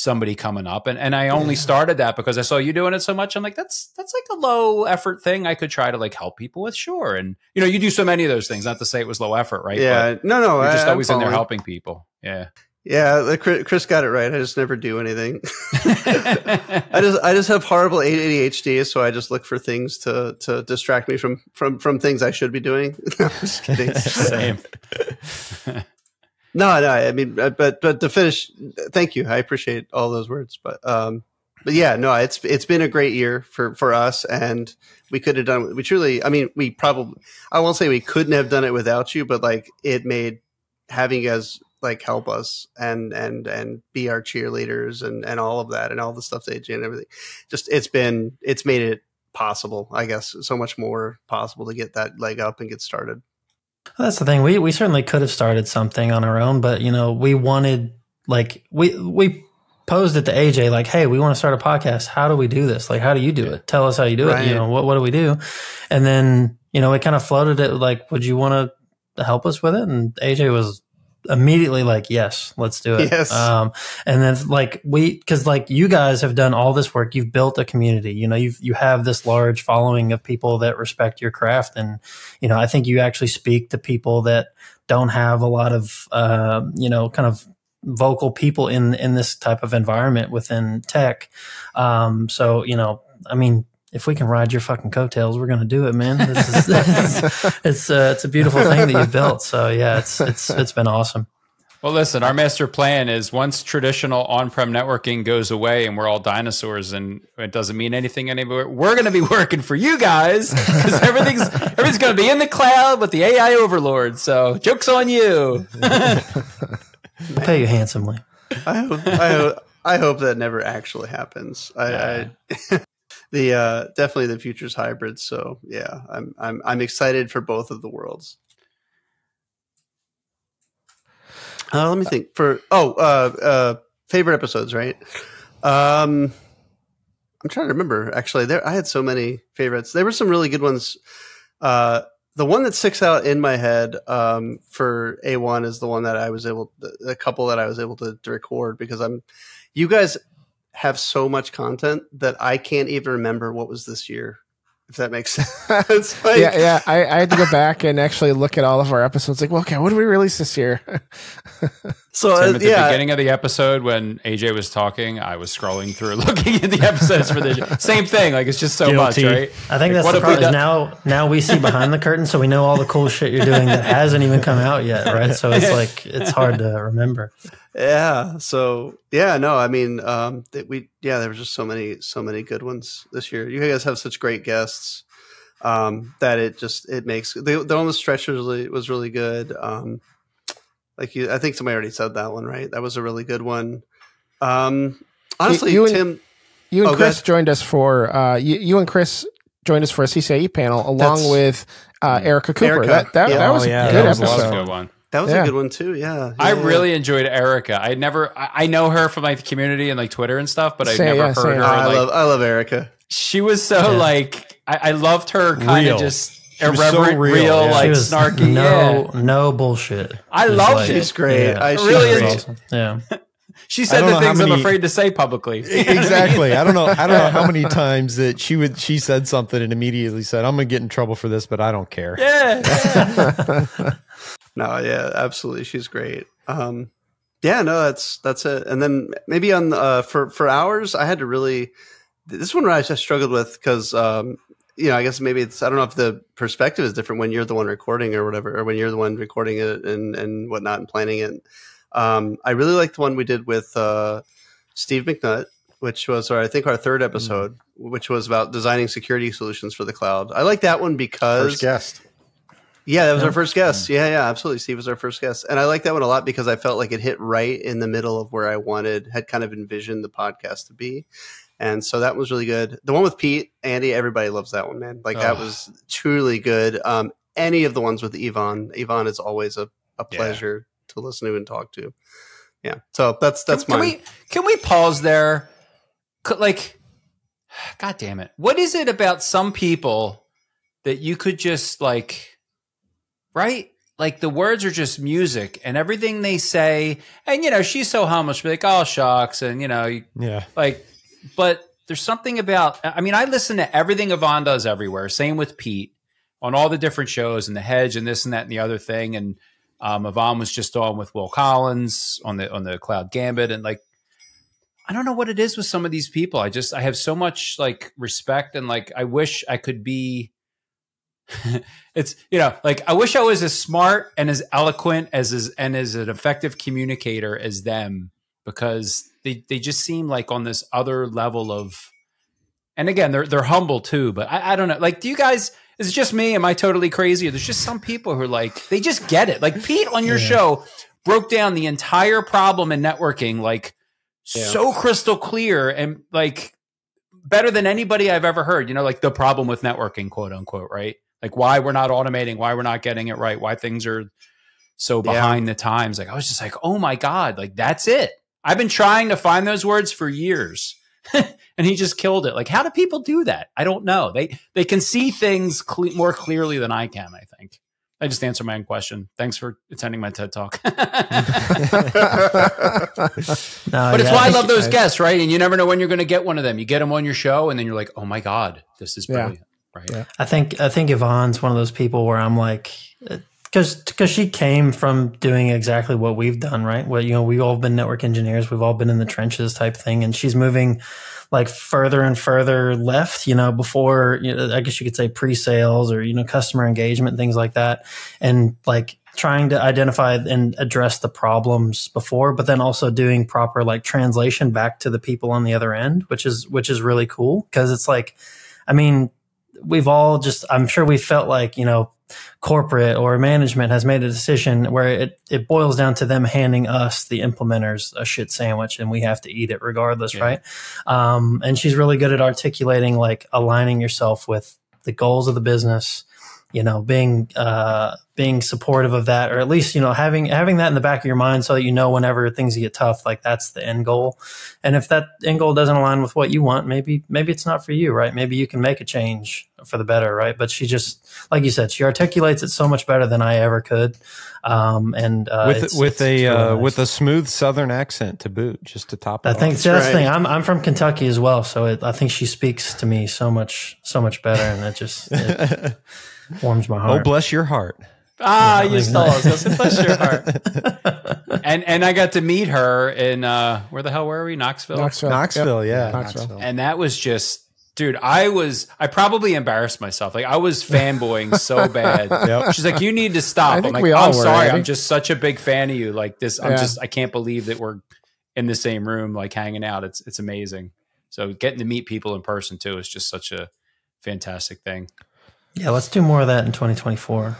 somebody coming up. And and I only started that because I saw you doing it so much. I'm like, that's that's like a low effort thing I could try to like help people with, sure. And you know, you do so many of those things. Not to say it was low effort, right? yeah, no, no, But you're just I, always in there helping people. Yeah. Yeah, Chris Chris got it right. I just never do anything. I just I just have horrible ADHD, so I just look for things to to distract me from from from things I should be doing. No, I'm just kidding. Same. No, no. I mean, uh, but but to finish, thank you. I appreciate all those words. But um, but yeah, no. It's it's been a great year for for us, and we could have done. We truly. I mean, we probably. I won't say we couldn't have done it without you, but like it made having you guys like help us and and and be our cheerleaders and and all of that and all the stuff they do and everything. Just it's been it's made it possible. I guess so much more possible to get that leg up and get started. That's the thing. We we certainly could have started something on our own, but you know, we wanted like we we posed it to AJ like, "Hey, we want to start a podcast. How do we do this? Like, how do you do it? Tell us how you do it. You know, what what do we do?" And then you know, we kind of floated it like, "Would you want to help us with it?" And AJ was immediately like, "Yes, let's do it." Yes. Um, and then like we, because like you guys have done all this work, you've built a community. You know, you've you have this large following of people that respect your craft, and you know, I think you actually speak to people that don't have a lot of, uh, you know, kind of vocal people in in this type of environment within tech. Um, so you know, I mean. If we can ride your fucking coattails, we're gonna do it, man. This is, it's it's, uh, it's a beautiful thing that you've built. So yeah, it's it's it's been awesome. Well, listen, our master plan is once traditional on-prem networking goes away and we're all dinosaurs and it doesn't mean anything anymore, we're going to be working for you guys because everything's everything's going to be in the cloud with the AI overlord. So, jokes on you. We'll pay you handsomely. I hope, I hope, I hope that never actually happens. I, I the uh, definitely the future's hybrid. So yeah, I'm I'm I'm excited for both of the worlds. Uh, let me think. For oh, uh, uh, favorite episodes, right? Um, I'm trying to remember. Actually, there I had so many favorites. There were some really good ones. Uh, the one that sticks out in my head um, for A1 is the one that I was able, the, couple that I was able to, to record because I'm, you guys have so much content that I can't even remember what was this year. If that makes sense. like, yeah, yeah. I, I had to go back and actually look at all of our episodes. Like, well, okay, what did we release this year? So Tim, uh, at the yeah, beginning of the episode when AJ was talking, I was scrolling through looking at the episodes for the same thing. Like, it's just so Guilty. much, right? I think Like, that's what the have we problem. Is now, now we see behind the curtain, so we know all the cool shit you're doing that hasn't even come out yet, right? So it's like it's hard to remember. Yeah. So yeah, no, I mean, um, that we yeah, there were just so many so many good ones this year. You guys have such great guests um, that it just it makes the the one with stretch was really was really good. Um, like you, I think somebody already said that one, right? That was a really good one. Um, honestly, you and- Tim, You and Oh, Chris joined us for uh, you, you and Chris joined us for a CCIE panel along That's- with uh, Erica Cooper. Erica. that that, Yeah. that Oh, was yeah, a that good was a episode. Good one. that was Yeah. a good one too. Yeah, I Yeah. really enjoyed Erica. I never, I, I know her from like the community and like Twitter and stuff, but I've Same, never yeah, heard her. Oh, I like, love I love Erica. she was so Yeah. like, I, I loved her kind of just She was so irreverent, real, real, yeah. She like was snarky. No, yeah. no bullshit. I love like- She's great. Yeah. I, she's Really great. is. Yeah. She said the know how things I'm afraid to say publicly. exactly. I don't know. I don't know how many times that she would she said something and immediately said, "I'm gonna get in trouble for this, but I don't care." yeah. yeah. No, yeah, absolutely. She's great. Um, yeah, no, that's that's it. And then maybe on uh, for for hours, I had to really this one I just struggled with because um, you know I guess maybe it's I don't know if the perspective is different when you're the one recording or whatever, or when you're the one recording it and and whatnot and planning it. Um, I really like the one we did with uh, Steve McNutt, which was our, I think our third episode, which was about designing security solutions for the cloud. I like that one because First guest. yeah, that was Yeah. our first guest. Yeah, yeah, absolutely. Steve was our first guest. And I like that one a lot because I felt like it hit right in the middle of where I wanted, had kind of envisioned the podcast to be. And so that was really good. The one with Pete, Andy, everybody loves that one, man. Like that was truly good. Um, any of the ones with Yvonne, Yvonne is always a, a Yeah. pleasure to listen to and talk to. Yeah. So that's, that's can, mine. Can we can we pause there? Could- Like, God damn it! What is it about some people that you could just like, right? Like the words are just music, and everything they say, and you know she's so humble. She'll be like, "Oh shucks," and you know, Yeah. like, but there's something about. I mean, I listen to everything Yvonne does everywhere. Same with Pete on all the different shows and the Hedge and this and that and the other thing. And um, Yvonne was just on with Will Collins on the on the Cloud Gambit, and like, I don't know what it is with some of these people. I just I have so much like respect and like I wish I could be. it's you know like I wish I was as smart and as eloquent as as and as an effective communicator as them because they they just seem like on this other level of and again they're they're humble too but I, I don't know. Like do you guys is it just me? Am I totally crazy? Or there's just some people who are like they just get it. Like Pete on your Yeah. show broke down the entire problem in networking like Yeah. so crystal clear and like better than anybody I've ever heard. You know like the problem with networking quote unquote right? Like why we're not automating why we're not getting it right why things are so Yeah. behind the times. Like I was just like oh my god like that's it I've been trying to find those words for years. and he just killed it. Like, how do people do that? I don't know. They they can see things cle- more clearly than I can. I think. I just answered my own question. Thanks for attending my TED talk. but No, it's yeah, why I think- love those guests, right? And you never know when you're going to get one of them. You get them on your show, and then you're like, oh my god, this is Yeah. brilliant, right? Yeah. I think I think Yvonne's one of those people where I'm like, uh, because because she came from doing exactly what we've done, right? Well, you know, we've all been network engineers, we've all been in the trenches type thing, and she's moving like further and further left. You know, before you know, I guess you could say pre-sales or you know customer engagement things like that, and like trying to identify and address the problems before but then also doing proper like translation back to the people on the other end which is which is really cool because it's like i mean we've all just i'm sure we felt like you know corporate or management has made a decision where it, it boils down to them handing us the implementers a shit sandwich and we have to eat it regardless Yeah. right um, and she's really good at articulating like aligning yourself with the goals of the business you know being uh being supportive of that or at least you know having having that in the back of your mind so that you know whenever things get tough like that's the end goal. And if that end goal doesn't align with what you want maybe maybe it's not for you right? Maybe you can make a change for the better right? But she just like you said she articulates it so much better than i ever could. Um and uh, with it's- with it's a really uh, with a smooth Southern accent to boot, just to top it I off. think That's that's the thing. I'm I'm from Kentucky as well, so it, I think she speaks to me so much so much better, and it just it warms my heart. oh, bless your heart. Ah, Yeah, you stole us. Yes, Bless your heart. and and I got to meet her in uh, where the hell were we? Knoxville. Knoxville. Knoxville, yeah. Knoxville. and that was just dude i was i probably embarrassed myself like i was fanboying so bad Yep. she's like you need to stop I i'm like i'm sorry Eddie. i'm just such a big fan of you like this i'm Yeah. just i can't believe that we're in the same room like hanging out it's it's amazing so getting to meet people in person too is just such a fantastic thing yeah, let's do more of that in 2024.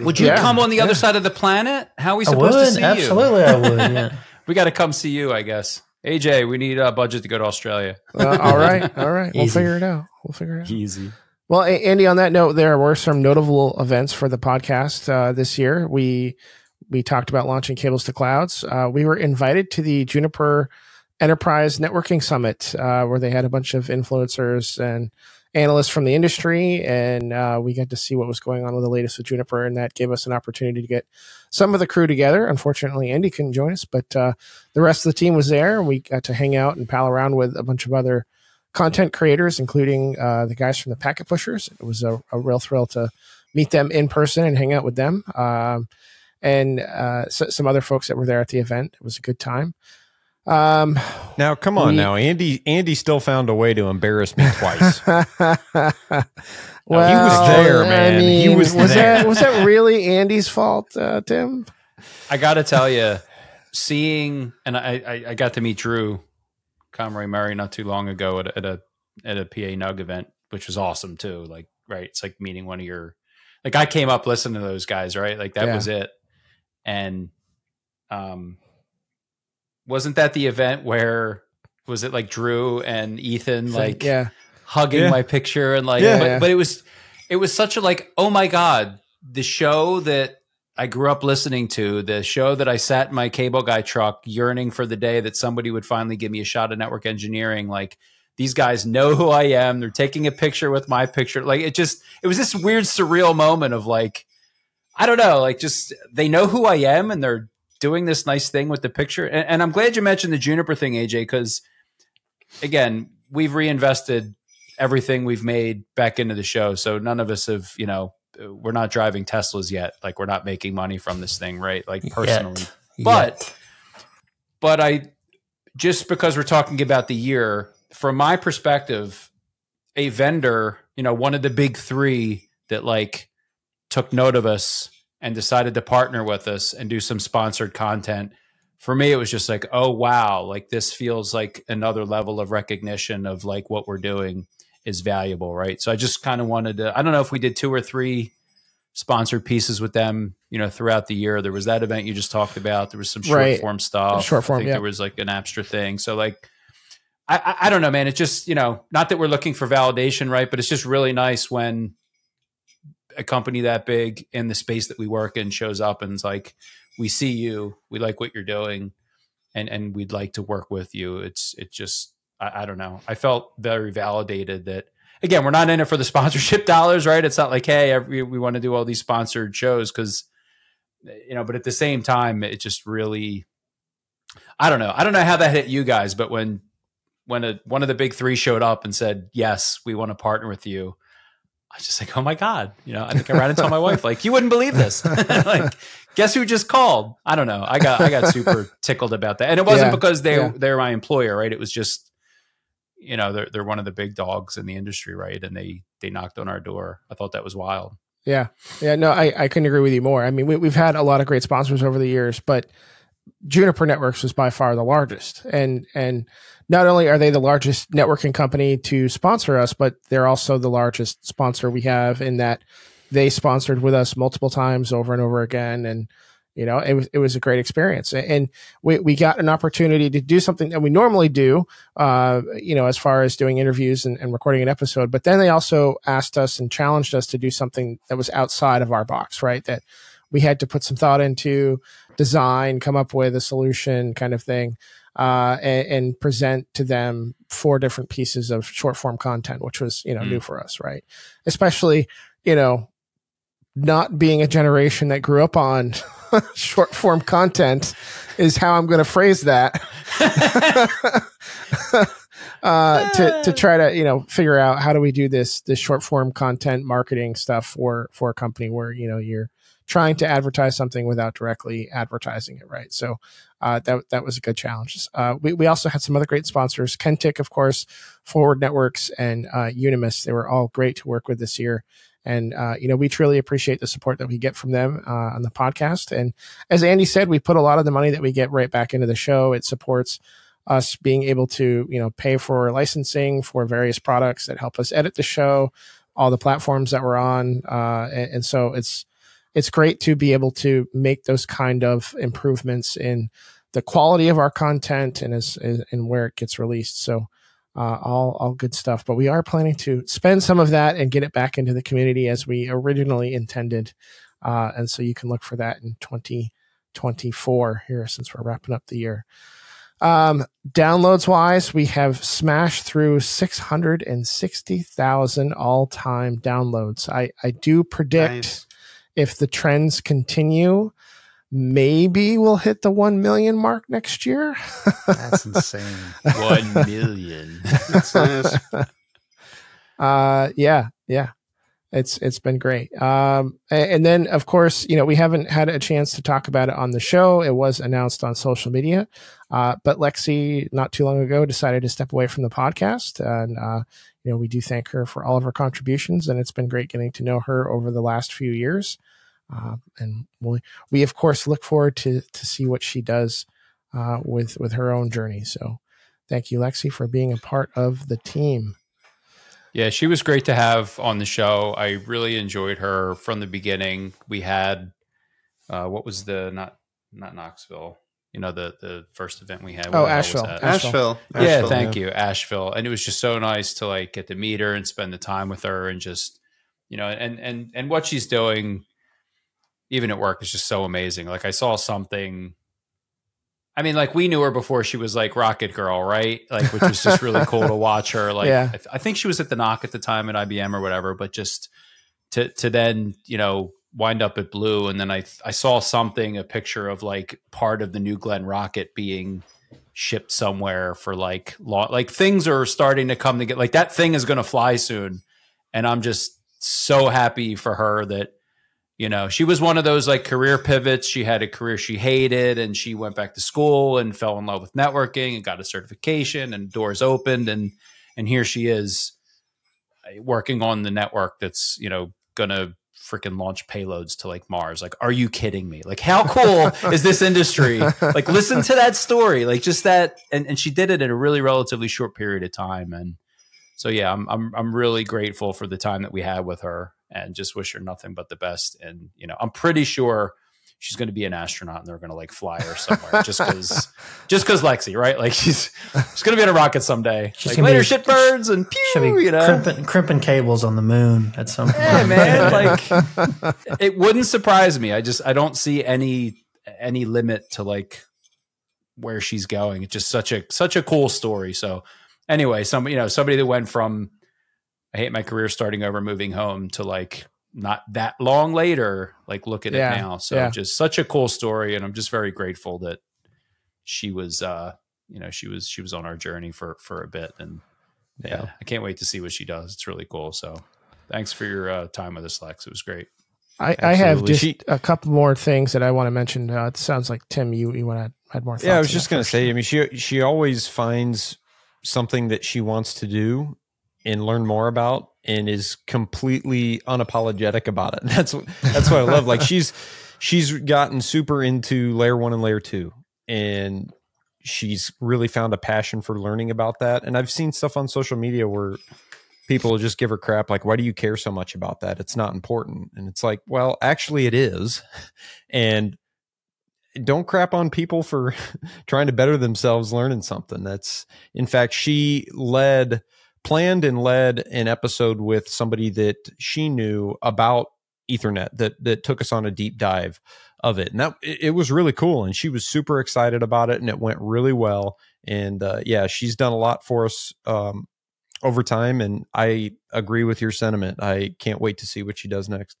Would you Yeah, come on the yeah. other side of the planet? How are we supposed to see absolutely. you? I would. Yeah. We got to come see you, I guess. AJ, we need a budget to go to Australia. Uh, all right, all right. We'll figure it out. We'll figure it out. Easy. Well, A- Andy, on that note, there were some notable events for the podcast uh, this year. We we talked about launching cables to clouds. Uh, we were invited to the Juniper Enterprise Networking Summit, uh, where they had a bunch of influencers and analysts from the industry, and uh, we got to see what was going on with the latest with Juniper, and that gave us an opportunity to get some of the crew together. Unfortunately, Andy couldn't join us, but uh, the rest of the team was there, and we got to hang out and pal around with a bunch of other content creators, including uh, the guys from the Packet Pushers. It was a, a real thrill to meet them in person and hang out with them, um, and uh, so, some other folks that were there at the event. It was a good time. Um, Now, come on, We- now Andy. Andy still found a way to embarrass me twice. well, he was there, man. He was was there. that was that really Andy's fault, uh, Tim? I got to tell you, seeing and I, I I got to meet Drew Conroy Murray not too long ago at a, at a at a PA Nug event, which was awesome too. Like, right, it's like meeting one of your like I came up listening to those guys, right? Like that Yeah. was it. And um, wasn't that the event where was it like Drew and Ethan like yeah, hugging Yeah. my picture and like Yeah. but, Yeah. but it was it was such a like oh my god the show that i grew up listening to the show that i sat in my cable guy truck yearning for the day that somebody would finally give me a shot at network engineering like these guys know who i am they're taking a picture with my picture like it just it was this weird surreal moment of like i don't know like just they know who i am and they're doing this nice thing with the picture and, and i'm glad you mentioned the juniper thing aj because again, we've reinvested everything we've made back into the show. So none of us have, you know, we're not driving Teslas yet. Like we're not making money from this thing, right? Like personally. Yet. But- Yet. But I just because we're talking about the year, from my perspective, a vendor, you know, one of the big three that like took note of us and decided to partner with us and do some sponsored content. For me it was just like oh wow like this feels like another level of recognition of like what we're doing is valuable right? So i just kind of wanted to i don't know if we did two or three sponsored pieces with them you know throughout the year. There was that event you just talked about. There was some short Right. form stuff. Short form, i think yeah. there was like an abstract thing. So like I, I i don't know man. It's just you know not that we're looking for validation right? But it's just really nice when a company that big in the space that we work in shows up and it's like we see you we like what you're doing and and we'd like to work with you. It's it just I, I don't know. I felt very validated that again we're not in it for the sponsorship dollars right? It's not like hey every, we want to do all these sponsored shows because you know but at the same time it just really i don't know. I don't know how that hit you guys but when when a, one of the big three showed up and said yes we want to partner with you I was just like, oh my God. You know, I think I ran and told my wife, like, you wouldn't believe this. like, guess who just called? I don't know. I got I got super tickled about that. And it wasn't Yeah, because they yeah. they're my employer, right? It was just, you know, they're they're one of the big dogs in the industry, right? And they they knocked on our door. I thought that was wild. Yeah, yeah, no, I, I couldn't agree with you more. I mean, we, we've had a lot of great sponsors over the years, but Juniper Networks was by far the largest, and and not only are they the largest networking company to sponsor us, but they're also the largest sponsor we have in that they sponsored with us multiple times over and over again, and you know it was it was a great experience, and we we got an opportunity to do something that we normally do, uh, you know, as far as doing interviews and, and recording an episode. But then they also asked us and challenged us to do something that was outside of our box, right? That we had to put some thought into design, come up with a solution kind of thing, uh, and, and present to them four different pieces of short form content, which was, you know, Mm. new for us, right? Especially, you know, not being a generation that grew up on short form content is how I'm going to phrase that. uh, to to try to you know figure out how do we do this this short form content marketing stuff for for a company where you know you're trying to advertise something without directly advertising it right so uh, that that was a good challenge. Uh, we, we also had some other great sponsors Kentik of course forward networks and uh, unimus. They were all great to work with this year. And uh, you know we truly appreciate the support that we get from them uh, on the podcast. And as andy said we put a lot of the money that we get right back into the show. It supports us being able to you know pay for licensing for various products that help us edit the show all the platforms that we're on uh, and, and so it's it's great to be able to make those kind of improvements in the quality of our content and as, and where it gets released. So uh, all all good stuff. But we are planning to spend some of that and get it back into the community as we originally intended. Uh, and so you can look for that in 2024 here since we're wrapping up the year. Um, downloads wise, we have smashed through 660,000 all time downloads. I, I do predict nice. If the trends continue, maybe we'll hit the 1 million mark next year. That's insane. 1 million. That's nice. Uh, yeah, yeah it's it's been great. Um, and then of course, you know, we haven't had a chance to talk about it on the show. It was announced on social media, uh, but Lexi not too long ago decided to step away from the podcast, and uh, you know, we do thank her for all of her contributions, and it's been great getting to know her over the last few years. Uh, and we we of course look forward to to see what she does uh, with with her own journey. So, thank you, Lexi, for being a part of the team. Yeah, she was great to have on the show. I really enjoyed her from the beginning. We had uh, what was the not not Knoxville, you know, the the first event we had. Oh, Asheville. Asheville. Asheville. Yeah, thank yeah. you, Asheville. And it was just so nice to like get to meet her and spend the time with her and just you know, and and and what she's doing, even at work, is just so amazing. Like I saw something I mean, like we knew her before she was like Rocket Girl, right? Like, which was just really cool to watch her. Like, yeah. I, th- I, think she was at the NOC at the time at IBM or whatever, but just to to then you know wind up at Blue, and then I I saw something, a picture of like part of the New Glenn rocket being shipped somewhere for like law, like things are starting to come together. Like that thing is going to fly soon, and I'm just so happy for her that you know she was one of those like career pivots she had a career she hated and she went back to school and fell in love with networking and got a certification and doors opened and and here she is uh, working on the network that's you know gonna freaking launch payloads to like mars. Like are you kidding me? Like how cool is this industry? Like listen to that story. Like just that and, and she did it in a really relatively short period of time. And so yeah I'm, I'm i'm really grateful for the time that we had with her and just wish her nothing but the best. And you know, I'm pretty sure she's going to be an astronaut and they're going to like fly her somewhere just because just because Lexi, right? Like she's she's going to be in a rocket someday. She's like later be, shit shitbirds and pew, you know, crimping, crimping, cables on the moon at some point. Yeah, man. Like it wouldn't surprise me. I just I don't see any any limit to like where she's going. It's just such a such a cool story. So anyway, some you know somebody that went from I hate my career starting over, moving home to like not that long later, like look at yeah, it now. So yeah. just such a cool story. And I'm just very grateful that she was, uh, you know, she was, she was on our journey for, for a bit and yeah, yeah. I can't wait to see what she does. It's really cool. So thanks for your uh, time with us, Lex. It was great. I, I have just she, a couple more things that I want to mention. Uh, it sounds like Tim, you, you want to add more. Thoughts. Yeah, I was just going to say. I mean, she she always finds something that she wants to do and learn more about and is completely unapologetic about it. That's that's what I love. Like she's she's gotten super into layer 1 and layer 2 and she's really found a passion for learning about that. And I've seen stuff on social media where people just give her crap like why do you care so much about that? It's not important. And it's like, well, actually it is. And don't crap on people for trying to better themselves learning something. That's in fact she led planned and led an episode with somebody that she knew about Ethernet that that took us on a deep dive of it, and that it, was really cool. And she was super excited about it, and it went really well. And uh, yeah, she's done a lot for us um, over time, and I agree with your sentiment. I can't wait to see what she does next.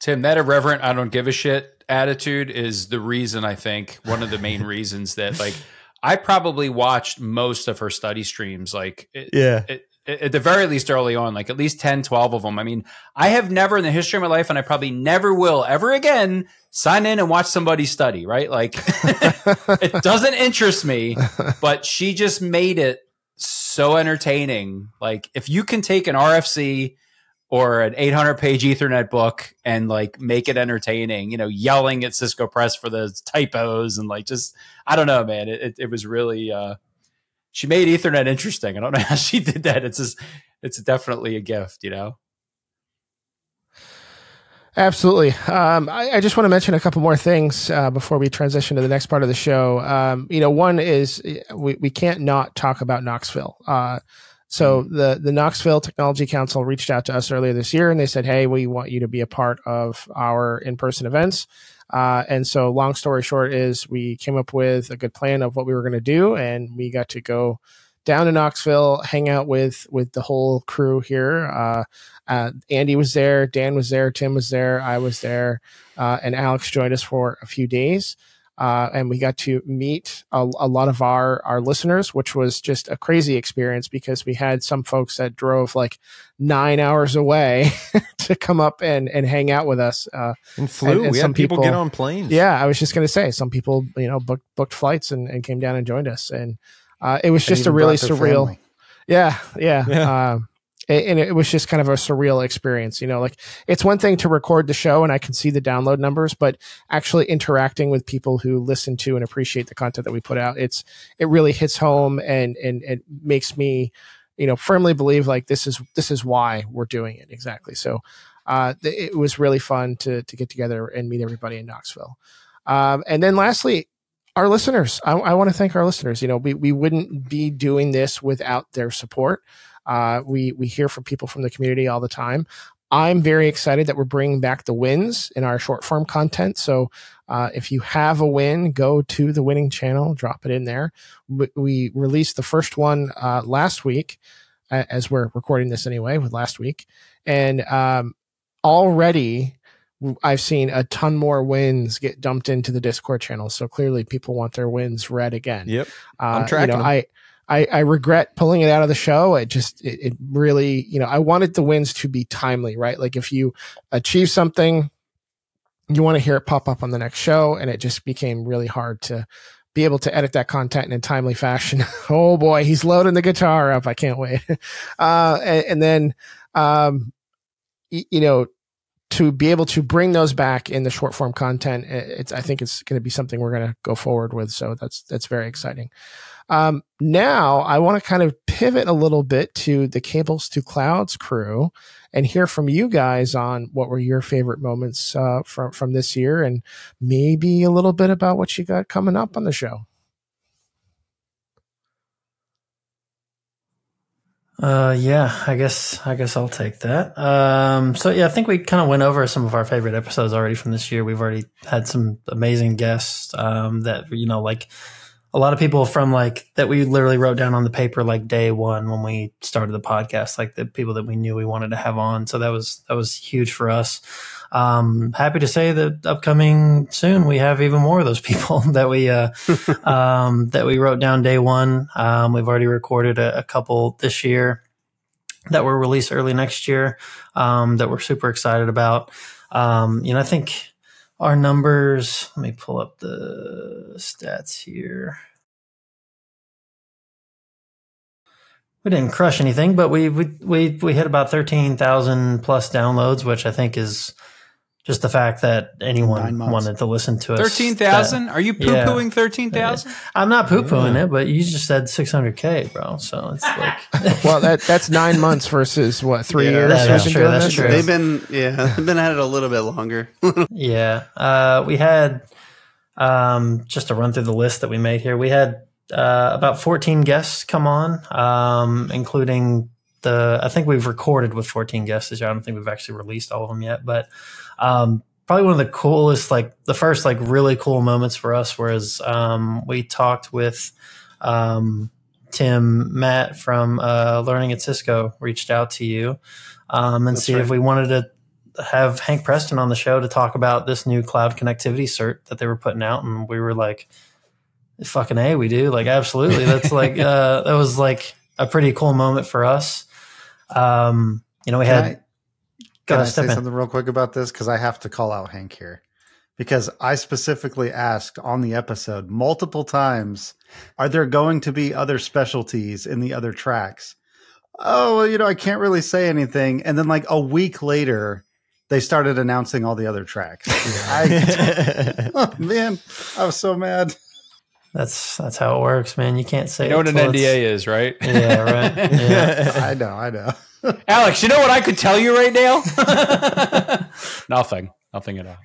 Tim, that irreverent, I don't give a shit attitude is the reason I think one of the main reasons that like I probably watched most of her study streams. Like, it, yeah, it, at the very least early on, like at least 10, 12 of them. I mean, I have never in the history of my life, and I probably never will ever again sign in and watch somebody study, right? Like, it doesn't interest me, but she just made it so entertaining. Like, if you can take an RFC or an 800 page Ethernet book and like make it entertaining, you know, yelling at Cisco Press for the typos and like just, I don't know, man. It, it, it was really, uh, she made Ethernet interesting. I don't know how she did that. It's just, it's definitely a gift, you know. Absolutely. Um, I, I, just want to mention a couple more things uh, before we transition to the next part of the show. Um, you know, one is we, we can't not talk about Knoxville. Uh, so mm-hmm. the the Knoxville Technology Council reached out to us earlier this year, and they said, "Hey, we want you to be a part of our in person events." Uh, and so, long story short, is we came up with a good plan of what we were going to do, and we got to go down to Knoxville, hang out with with the whole crew here. Uh, uh, Andy was there, Dan was there, Tim was there, I was there, uh, and Alex joined us for a few days. Uh, and we got to meet a, a, lot of our our listeners, which was just a crazy experience because we had some folks that drove like nine hours away to come up and and hang out with us. Uh, and flew. And, and we some people, people, get on planes. Yeah, I was just gonna say some people you know booked booked flights and, and came down and joined us, and uh, it was just a really surreal. Family. Yeah, yeah. yeah. Um, and it was just kind of a surreal experience you know like it's one thing to record the show and i can see the download numbers but actually interacting with people who listen to and appreciate the content that we put out it's it really hits home and and it makes me you know firmly believe like this is this is why we're doing it. Exactly. So uh, it was really fun to to get together and meet everybody in knoxville. Um, and then lastly our listeners. I, I want to thank our listeners. You know we, we wouldn't be doing this without their support uh, we we hear from people from the community all the time. I'm very excited that we're bringing back the wins in our short form content. So uh, if you have a win, go to the winning channel, drop it in there. We, we released the first one uh, last week, as we're recording this anyway, with last week, and um, already I've seen a ton more wins get dumped into the Discord channel. So clearly, people want their wins read again. Yep, I'm uh, tracking. You know, I I, I regret pulling it out of the show. It just, it, it really, you know, I wanted the wins to be timely, right? Like if you achieve something, you want to hear it pop up on the next show. And it just became really hard to be able to edit that content in a timely fashion. oh boy, he's loading the guitar up. I can't wait. Uh, and, and, then, um, you know, to be able to bring those back in the short form content, it's, I think it's going to be something we're going to go forward with. So that's, that's very exciting. Um, now I want to kind of pivot a little bit to the Cables to Clouds crew and hear from you guys on what were your favorite moments uh, from from this year, and maybe a little bit about what you got coming up on the show. Uh, yeah, I guess I guess I'll take that. Um, so yeah, I think we kind of went over some of our favorite episodes already from this year. We've already had some amazing guests um, that you know, like a lot of people from like that we literally wrote down on the paper like day one when we started the podcast, like the people that we knew we wanted to have on. So that was that was huge for us. Um, happy to say that upcoming soon we have even more of those people that we uh, um, that we wrote down day one. Um, we've already recorded a, a, couple this year that were released early next year um, that we're super excited about. Um, you know, I think our numbers. Let me pull up the stats here. We didn't crush anything, but we we we, we hit about thirteen thousand plus downloads, which I think is just the fact that anyone wanted to listen to us. Thirteen thousand? Are you poo pooing yeah. thirteen thousand? I'm not poo pooing yeah. it, but you just said six hundred k, bro. So it's like, well, that that's nine months versus what three yeah, years? That's, true. That's true. They've been yeah, they've been at it a little bit longer. yeah, uh, we had um, just to run through the list that we made here. We had uh, about fourteen guests come on, um, including the. I think we've recorded with fourteen guests. I don't think we've actually released all of them yet, but. Um, probably one of the coolest, like the first, like really cool moments for us was um, we talked with um, Tim Matt from uh, Learning at Cisco reached out to you um, and That's see right. if we wanted to have Hank Preston on the show to talk about this new cloud connectivity cert that they were putting out, and we were like, "Fucking a, we do!" Like, absolutely. That's like uh, that was like a pretty cool moment for us. Um, you know, we had. I- can I say in. something real quick about this? Because I have to call out Hank here. Because I specifically asked on the episode multiple times, are there going to be other specialties in the other tracks? Oh, well, you know, I can't really say anything. And then, like a week later, they started announcing all the other tracks. I, oh, man, I was so mad. That's that's how it works, man. You can't say. You know what an NDA is, right? Yeah, right. Yeah. I know, I know. Alex, you know what I could tell you right now? Nothing. Nothing at all.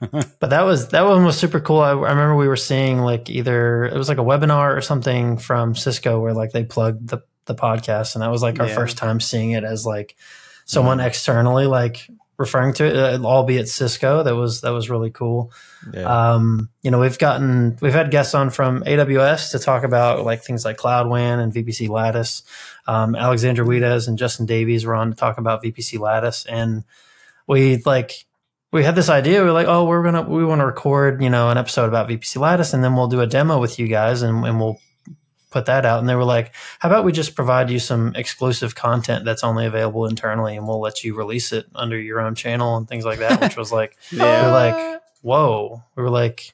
but that was that one was super cool. I, I, remember we were seeing like either it was like a webinar or something from Cisco where like they plugged the the podcast, and that was like our yeah. first time seeing it as like someone mm. externally like referring to it, uh, albeit Cisco. That was that was really cool. Yeah. Um, you know, we've gotten we've had guests on from AWS to talk about like things like Cloud WAN and VPC Lattice. Um, Alexandra Huides and Justin Davies were on to talk about VPC Lattice, and we like we had this idea. We are like, oh, we're gonna we want to record you know an episode about VPC Lattice, and then we'll do a demo with you guys, and, and we'll put that out. And they were like, how about we just provide you some exclusive content that's only available internally, and we'll let you release it under your own channel and things like that. Which was like, yeah. we were like, whoa, we were like,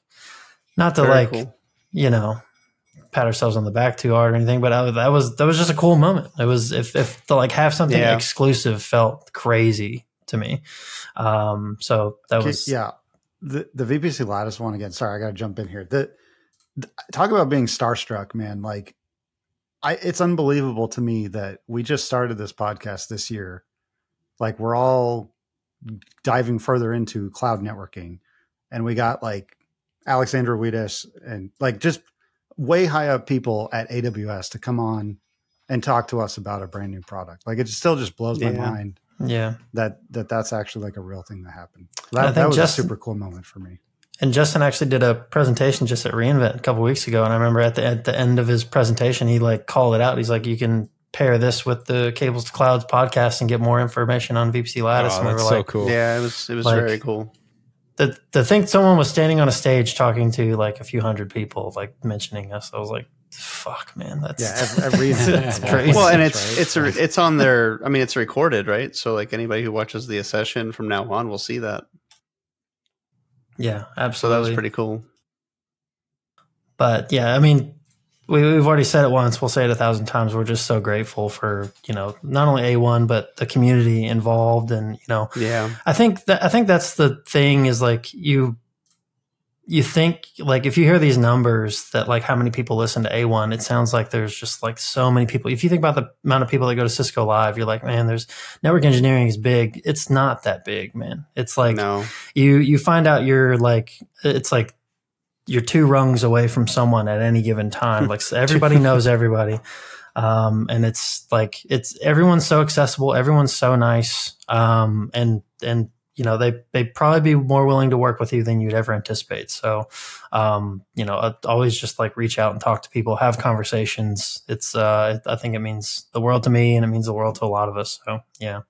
not to Very like, cool. you know, pat ourselves on the back too hard or anything, but I, that was that was just a cool moment. It was if if to like have something yeah. exclusive felt crazy to me. Um, so that was yeah. The the VPC Lattice one again. Sorry, I got to jump in here. The, the talk about being starstruck, man. Like, I it's unbelievable to me that we just started this podcast this year. Like, we're all diving further into cloud networking, and we got like Alexandra Huides and like just way high up people at AWS to come on and talk to us about a brand new product. Like, it still just blows yeah. my mind yeah. That that that's actually like a real thing that happened. That, that was Justin, a super cool moment for me. And Justin actually did a presentation just at reInvent a couple weeks ago, and I remember at the at the end of his presentation, he like called it out. He's like, "You can pair this with the Cables to Clouds podcast and get more information on VPC Lattice." Oh, and we that's so like, cool. Yeah, it was it was like, very cool. The the thing someone was standing on a stage talking to like a few hundred people, like mentioning us. I was like, fuck man that's yeah every, that's crazy well and it's right? it's a, it's on their i mean it's recorded right so like anybody who watches the session from now on will see that yeah absolutely so that was pretty cool. But yeah i mean we, we've already said it once we'll say it a thousand times we're just so grateful for you know not only a1 but the community involved and you know. Yeah. I think that i think that's the thing is like you you think like if you hear these numbers that like how many people listen to A1, it sounds like there's just like so many people. If you think about the amount of people that go to Cisco Live, you're like, man, there's network engineering is big. It's not that big, man. It's like no. you you find out you're like it's like you're two rungs away from someone at any given time. like everybody knows everybody. Um, and it's like it's everyone's so accessible, everyone's so nice. Um, and and you know they they'd probably be more willing to work with you than you'd ever anticipate. So, um, you know, always just like reach out and talk to people, have conversations. It's uh, I think it means the world to me, and it means the world to a lot of us. So, yeah,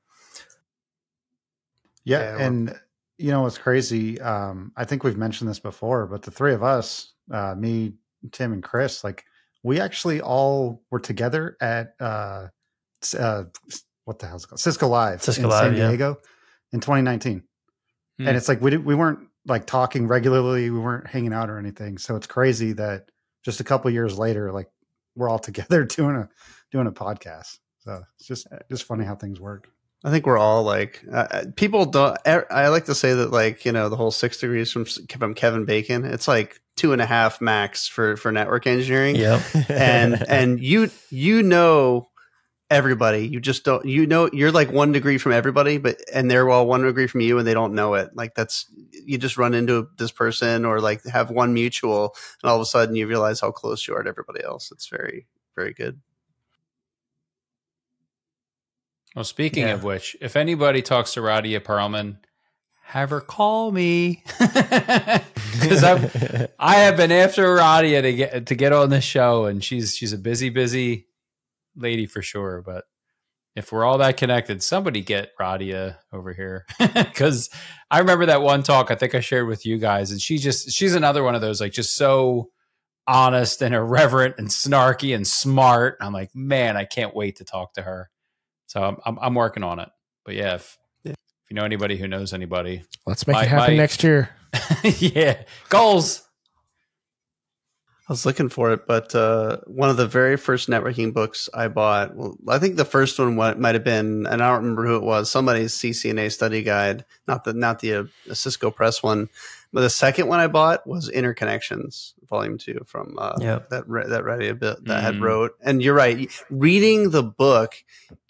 yeah, yeah and you know what's crazy? Um, I think we've mentioned this before, but the three of us, uh, me, Tim, and Chris, like we actually all were together at uh, uh what the hell's it called Cisco Live Cisco in Live, San Diego. Yeah in 2019. Hmm. And it's like we we weren't like talking regularly, we weren't hanging out or anything. So it's crazy that just a couple years later, like we're all together doing a doing a podcast. So it's just just funny how things work. I think we're all like uh, uh people don't. I like to say that like you know the whole six degrees from from Kevin Bacon. It's like two and a half max for for network engineering. Yep. and and you you know everybody. You just don't. You know, you're like one degree from everybody, but and they're all one degree from you, and they don't know it. Like that's you just run into this person or like have one mutual, and all of a sudden you realize how close you are to everybody else. It's very very good. Well, speaking yeah. of which, if anybody talks to Radia Perlman, have her call me because I've I have been after Radia to get to get on the show, and she's she's a busy busy lady for sure, but if we're all that connected, somebody get Radia over here. Cause I remember that one talk I think I shared with you guys, and she just she's another one of those like just so honest and irreverent and snarky and smart. I'm like, man, I can't wait to talk to her. So I'm I'm, I'm working on it. But yeah, if, yeah. if you know anybody who knows anybody, let's make my, it happen my, next year. yeah, goals. I was looking for it, but uh, one of the very first networking books I bought, well, I think the first one might have been, and I don't remember who it was, somebody's CCNA study guide, not the not the uh, Cisco Press one, but the second one I bought was Interconnections, Volume Two, from uh, Yep. that that bit that had Mm. wrote. And you're right, reading the book,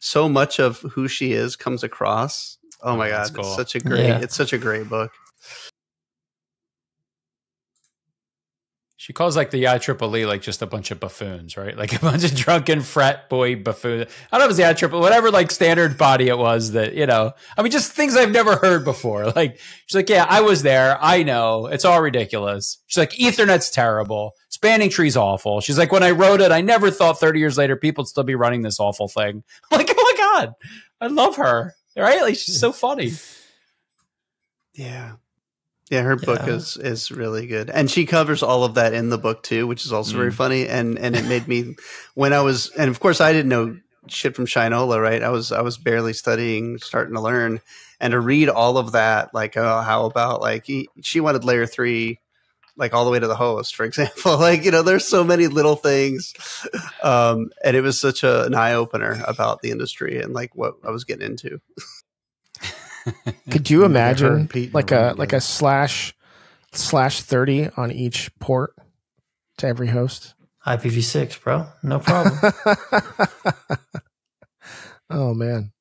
so much of who she is comes across. Oh my god, cool. it's such a great, Yeah. it's such a great book. She calls like the IEEE like just a bunch of buffoons, right? Like a bunch of drunken frat boy buffoons. I don't know if it's the IEEE, whatever like standard body it was that, you know, I mean, just things I've never heard before. Like, she's like, yeah, I was there. I know. It's all ridiculous. She's like, Ethernet's terrible. Spanning tree's awful. She's like, when I wrote it, I never thought 30 years later people would still be running this awful thing. I'm like, oh my God, I love her. Right? Like, she's so funny. Yeah. Yeah, her book is is really good. And she covers all of that in the book too, which is also very Mm. funny and and it made me when I was and of course I didn't know shit from Shinola, right? I was I was barely studying, starting to learn and to read all of that like oh how about like he, she wanted layer 3 like all the way to the host, for example. Like, you know, there's so many little things. Um and it was such a, an eye opener about the industry and like what I was getting into. Could you imagine like a really like good. a slash slash thirty on each port to every host? IPv6, bro. No problem. oh man.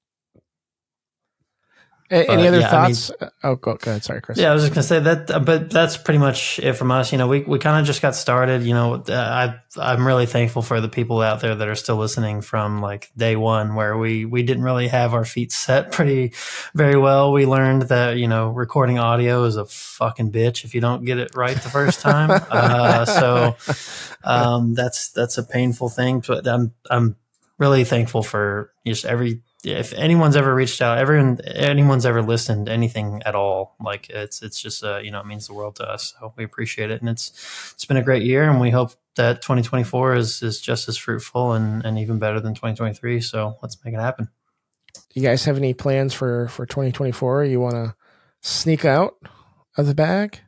A- any other yeah, I mean- thoughts? oh, go, go ahead. Sorry, Chris. Yeah, I was just gonna say that, uh, but that's pretty much it from us. You know, we, we kind of just got started. You know, uh, I I'm really thankful for the people out there that are still listening from like day one, where we we didn't really have our feet set pretty very well. We learned that you know recording audio is a fucking bitch if you don't get it right the first time. uh, so um, that's that's a painful thing. But I'm I'm really thankful for just every if anyone's ever reached out, everyone anyone's ever listened anything at all, like it's it's just uh, you know it means the world to us. So we appreciate it, and it's it's been a great year, and we hope that 2024 is is just as fruitful and and even better than 2023. So let's make it happen. you guys have any plans for for 2024? You want to sneak out of the bag?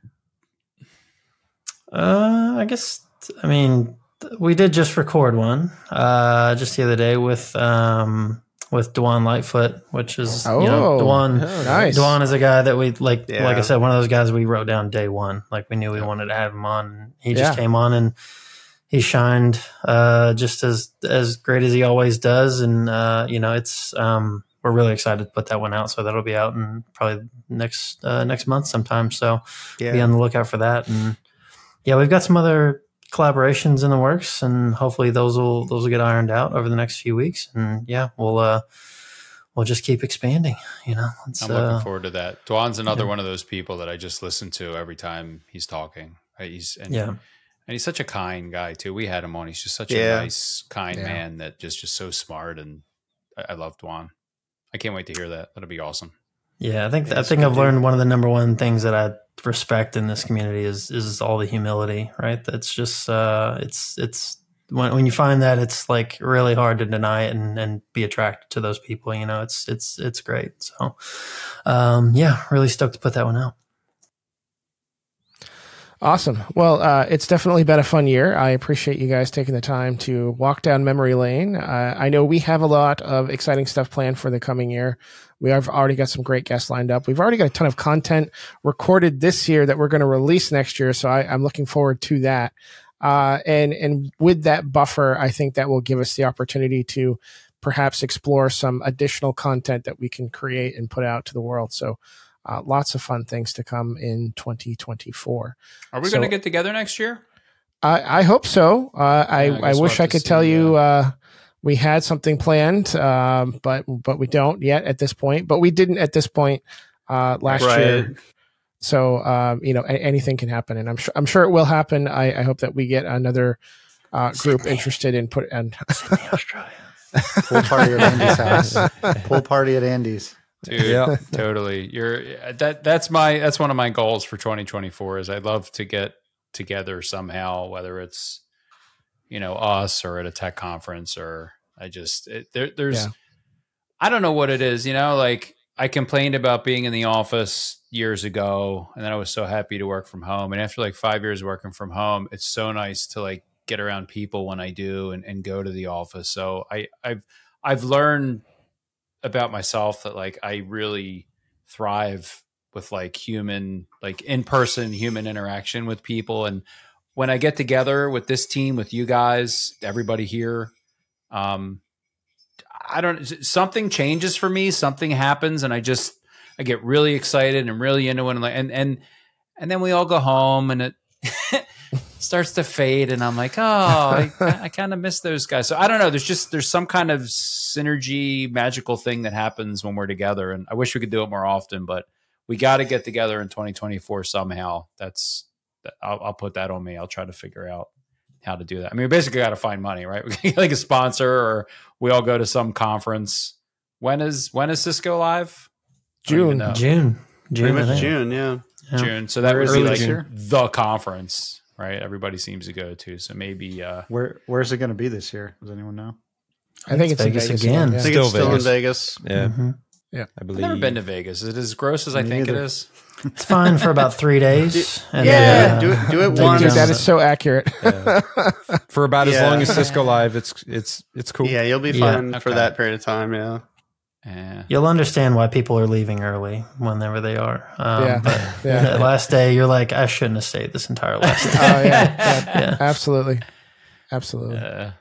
Uh, I guess I mean we did just record one uh just the other day with um with Du'An Lightfoot, which is you know Oh, Du'An. oh, nice. Du'An is a guy that we like. Yeah. Like I said, one of those guys we wrote down day one. Like we knew we wanted to have him on. He just Yeah. came on and he shined uh, just as as great as he always does. And uh, you know, it's um, we're really excited to put that one out. So that'll be out in probably next uh, next month sometime. So Yeah. be on the lookout for that. And yeah, we've got some other collaborations in the works, and hopefully those will those will get ironed out over the next few weeks. And yeah, we'll uh, we'll just keep expanding. You know, it's, I'm uh, looking forward to that. Du'An's another yeah. one of those people that I just listen to every time he's talking. He's and, yeah. and he's such a kind guy too. We had him on. He's just such Yeah. a nice, kind Yeah. man that just just so smart. And I, I love Du'An. I can't wait to hear that. That'll be awesome. Yeah, I think I think I've learned one of the number one things that I respect in this community is is all the humility, right? That's just uh it's it's when when you find that it's like really hard to deny it and, and be attracted to those people, you know, it's it's it's great. So um yeah, really stoked to put that one out. Awesome. Well, uh, it's definitely been a fun year. I appreciate you guys taking the time to walk down memory lane. Uh, I know we have a lot of exciting stuff planned for the coming year. We have already got some great guests lined up. We've already got a ton of content recorded this year that we're going to release next year. So I, I'm looking forward to that. Uh, and and with that buffer, I think that will give us the opportunity to perhaps explore some additional content that we can create and put out to the world. So uh, lots of fun things to come in 2024. Are we So- going to get together next year? I, I hope so. Uh, I, Yeah, I I, wish I could tell you uh, we had something planned, um, but but we don't yet at this point. But we didn't at this point uh, last Right. year. So um, you know a- anything can happen, and I'm sure I'm sure it will happen. I, I hope that we get another uh, group interested in put and Australia. Pool party at Andy's house. Pool party at Andy's. Dude, Yeah. totally. You're that. That's my. That's one of my goals for 2024. Is I'd love to get together somehow, whether it's you know us or at a tech conference or I just it, there. There's Yeah. I don't know what it is. You know, like I complained about being in the office years ago, and then I was so happy to work from home. And after like five years working from home, it's so nice to like get around people when I do and, and go to the office. So I, I've I've learned about myself that like I really thrive with like human, like in person human interaction with people. And when I get together with this team, with you guys, everybody here, um, I don't something changes for me, something happens, and I just I get really excited and really into it, and and and, and then we all go home, and it starts to fade, and I'm like, oh, I, I kind of miss those guys. So I don't know. There's just there's some kind of synergy, magical thing that happens when we're together, and I wish we could do it more often, but we got to get together in 2024 somehow. That's I'll, I'll put that on me. I'll try to figure out how to do that. I mean, we basically got to find money, right? We get like a sponsor, or we all go to some conference. When is when is Cisco live? June. June. June. Pretty much. June, yeah. Yeah. June. So that Where would be like this year? the conference, right? Everybody seems to go to. So maybe uh Where where's it going to be this year? Does anyone know? I think it's in Vegas Vegas again. I think Still it's still Vegas. in Vegas. Yeah, Mhm. I I've believe. never been to Vegas. Is it as gross as I think it either. is? It's fine for about three days. and yeah, then, uh, do it- do it take once. Dude, down that the- is so accurate. Yeah. for about as long as Cisco Live. It's it's it's cool. Yeah, you'll be Yeah. fine for that period of time. Yeah. Yeah. You'll understand why people are leaving early whenever they are. Um, Yeah. But Yeah. the last day, you're like, I shouldn't have stayed this entire last day. Oh yeah, yeah, Yeah. absolutely, absolutely. Uh,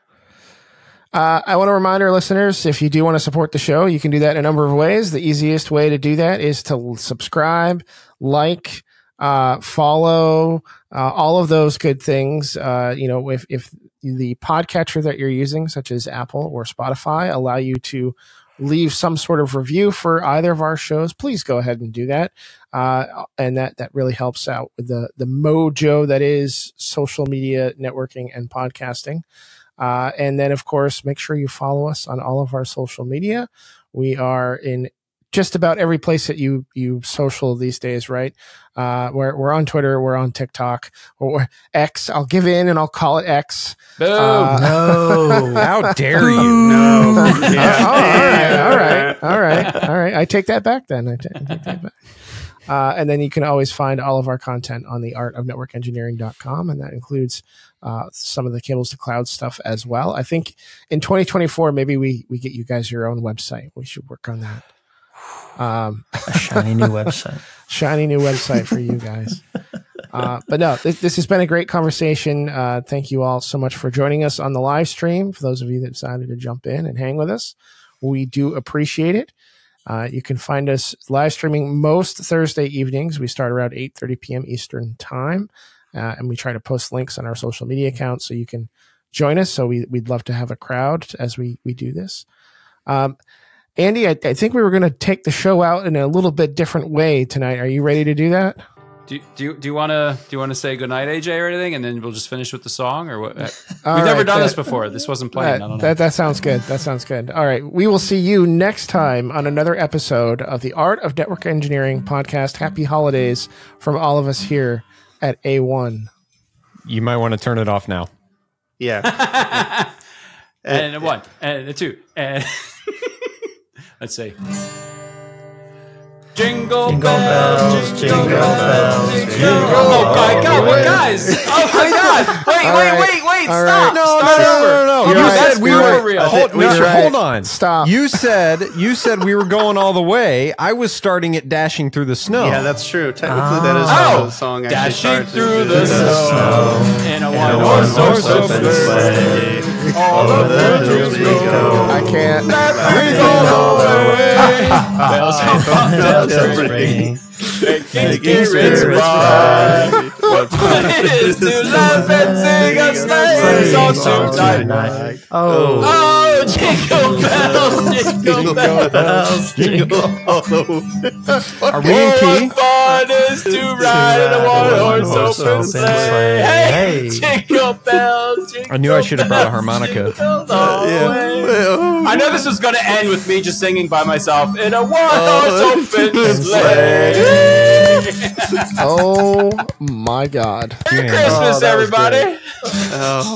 Uh, I want to remind our listeners if you do want to support the show, you can do that in a number of ways. The easiest way to do that is to subscribe, like, uh, follow, uh, all of those good things. Uh, you know, if, if the podcatcher that you're using, such as Apple or Spotify, allow you to leave some sort of review for either of our shows, please go ahead and do that. Uh, and that, that really helps out with the, the mojo that is social media networking and podcasting. Uh, and then, of course, make sure you follow us on all of our social media. We are in just about every place that you you social these days, right? Uh, we're we're on Twitter, we're on TikTok, or X. I'll give in and I'll call it X. boom. Uh, No. How dare you? No. Oh, all right, all right, all right, all right. I take that back then. I I take that back. Uh, and then you can always find all of our content on the artofnetworkengineering.com, and that includes uh, some of the cables to cloud stuff as well. I think in 2024, maybe we we get you guys your own website. We should work on that. Um, a shiny new website. shiny new website for you guys. Uh, but no, this, this has been a great conversation. Uh, thank you all so much for joining us on the live stream. For those of you that decided to jump in and hang with us, we do appreciate it. Uh, you can find us live streaming most Thursday evenings. We start around 8:30 p.m. Eastern time, uh, and we try to post links on our social media accounts so you can join us. So we, we'd love to have a crowd as we we do this. Um, Andy, I, I think we were going to take the show out in a little bit different way tonight. Are you ready to do that? Do, do, you- do you want to do you want to say goodnight, AJ, or anything, and then we'll just finish with the song, or what? We've All never done that- this uh, before. This wasn't planned. I That, don't know. that, that sounds good. That sounds good. All right. We will see you next time on another episode of the Art of Network Engineering podcast. Happy holidays from all of us here at A1. You might want to turn it off now. Yeah. and a one, and a two, and let's see. Jingle, Jingle bells, bells, jingle bells, jingle Oh my bells. god, well, guys! Oh my god! Wait, All wait, right. wait, wait! Stop! right. No, Start no, no, no, no, You on, said we were real. Hold, no, should- hold on. Stop. You said you said we were going all the way. I was starting it dashing through the snow. Yeah, that's true. Technically, that is Oh. how the song actually Dashing starts. through It's the just- snow in a one one-horse horse open open sleigh. All of the we go. I can't. Bells all the way. Bells on bells ring. Making spirits bright. It is to laugh and sing a song tonight. Oh, Oh, jingle bells, jingle bells, jingle. Are we in key? What fun is to ride in a one-horse open sleigh. Hey, jingle bells, jingle I knew I should have brought a harmonica. bells all. I know this was going to end with me just singing by myself in a one-horse open sleigh. Oh my God. Merry Yeah. Christmas, Oh, everybody. Oh,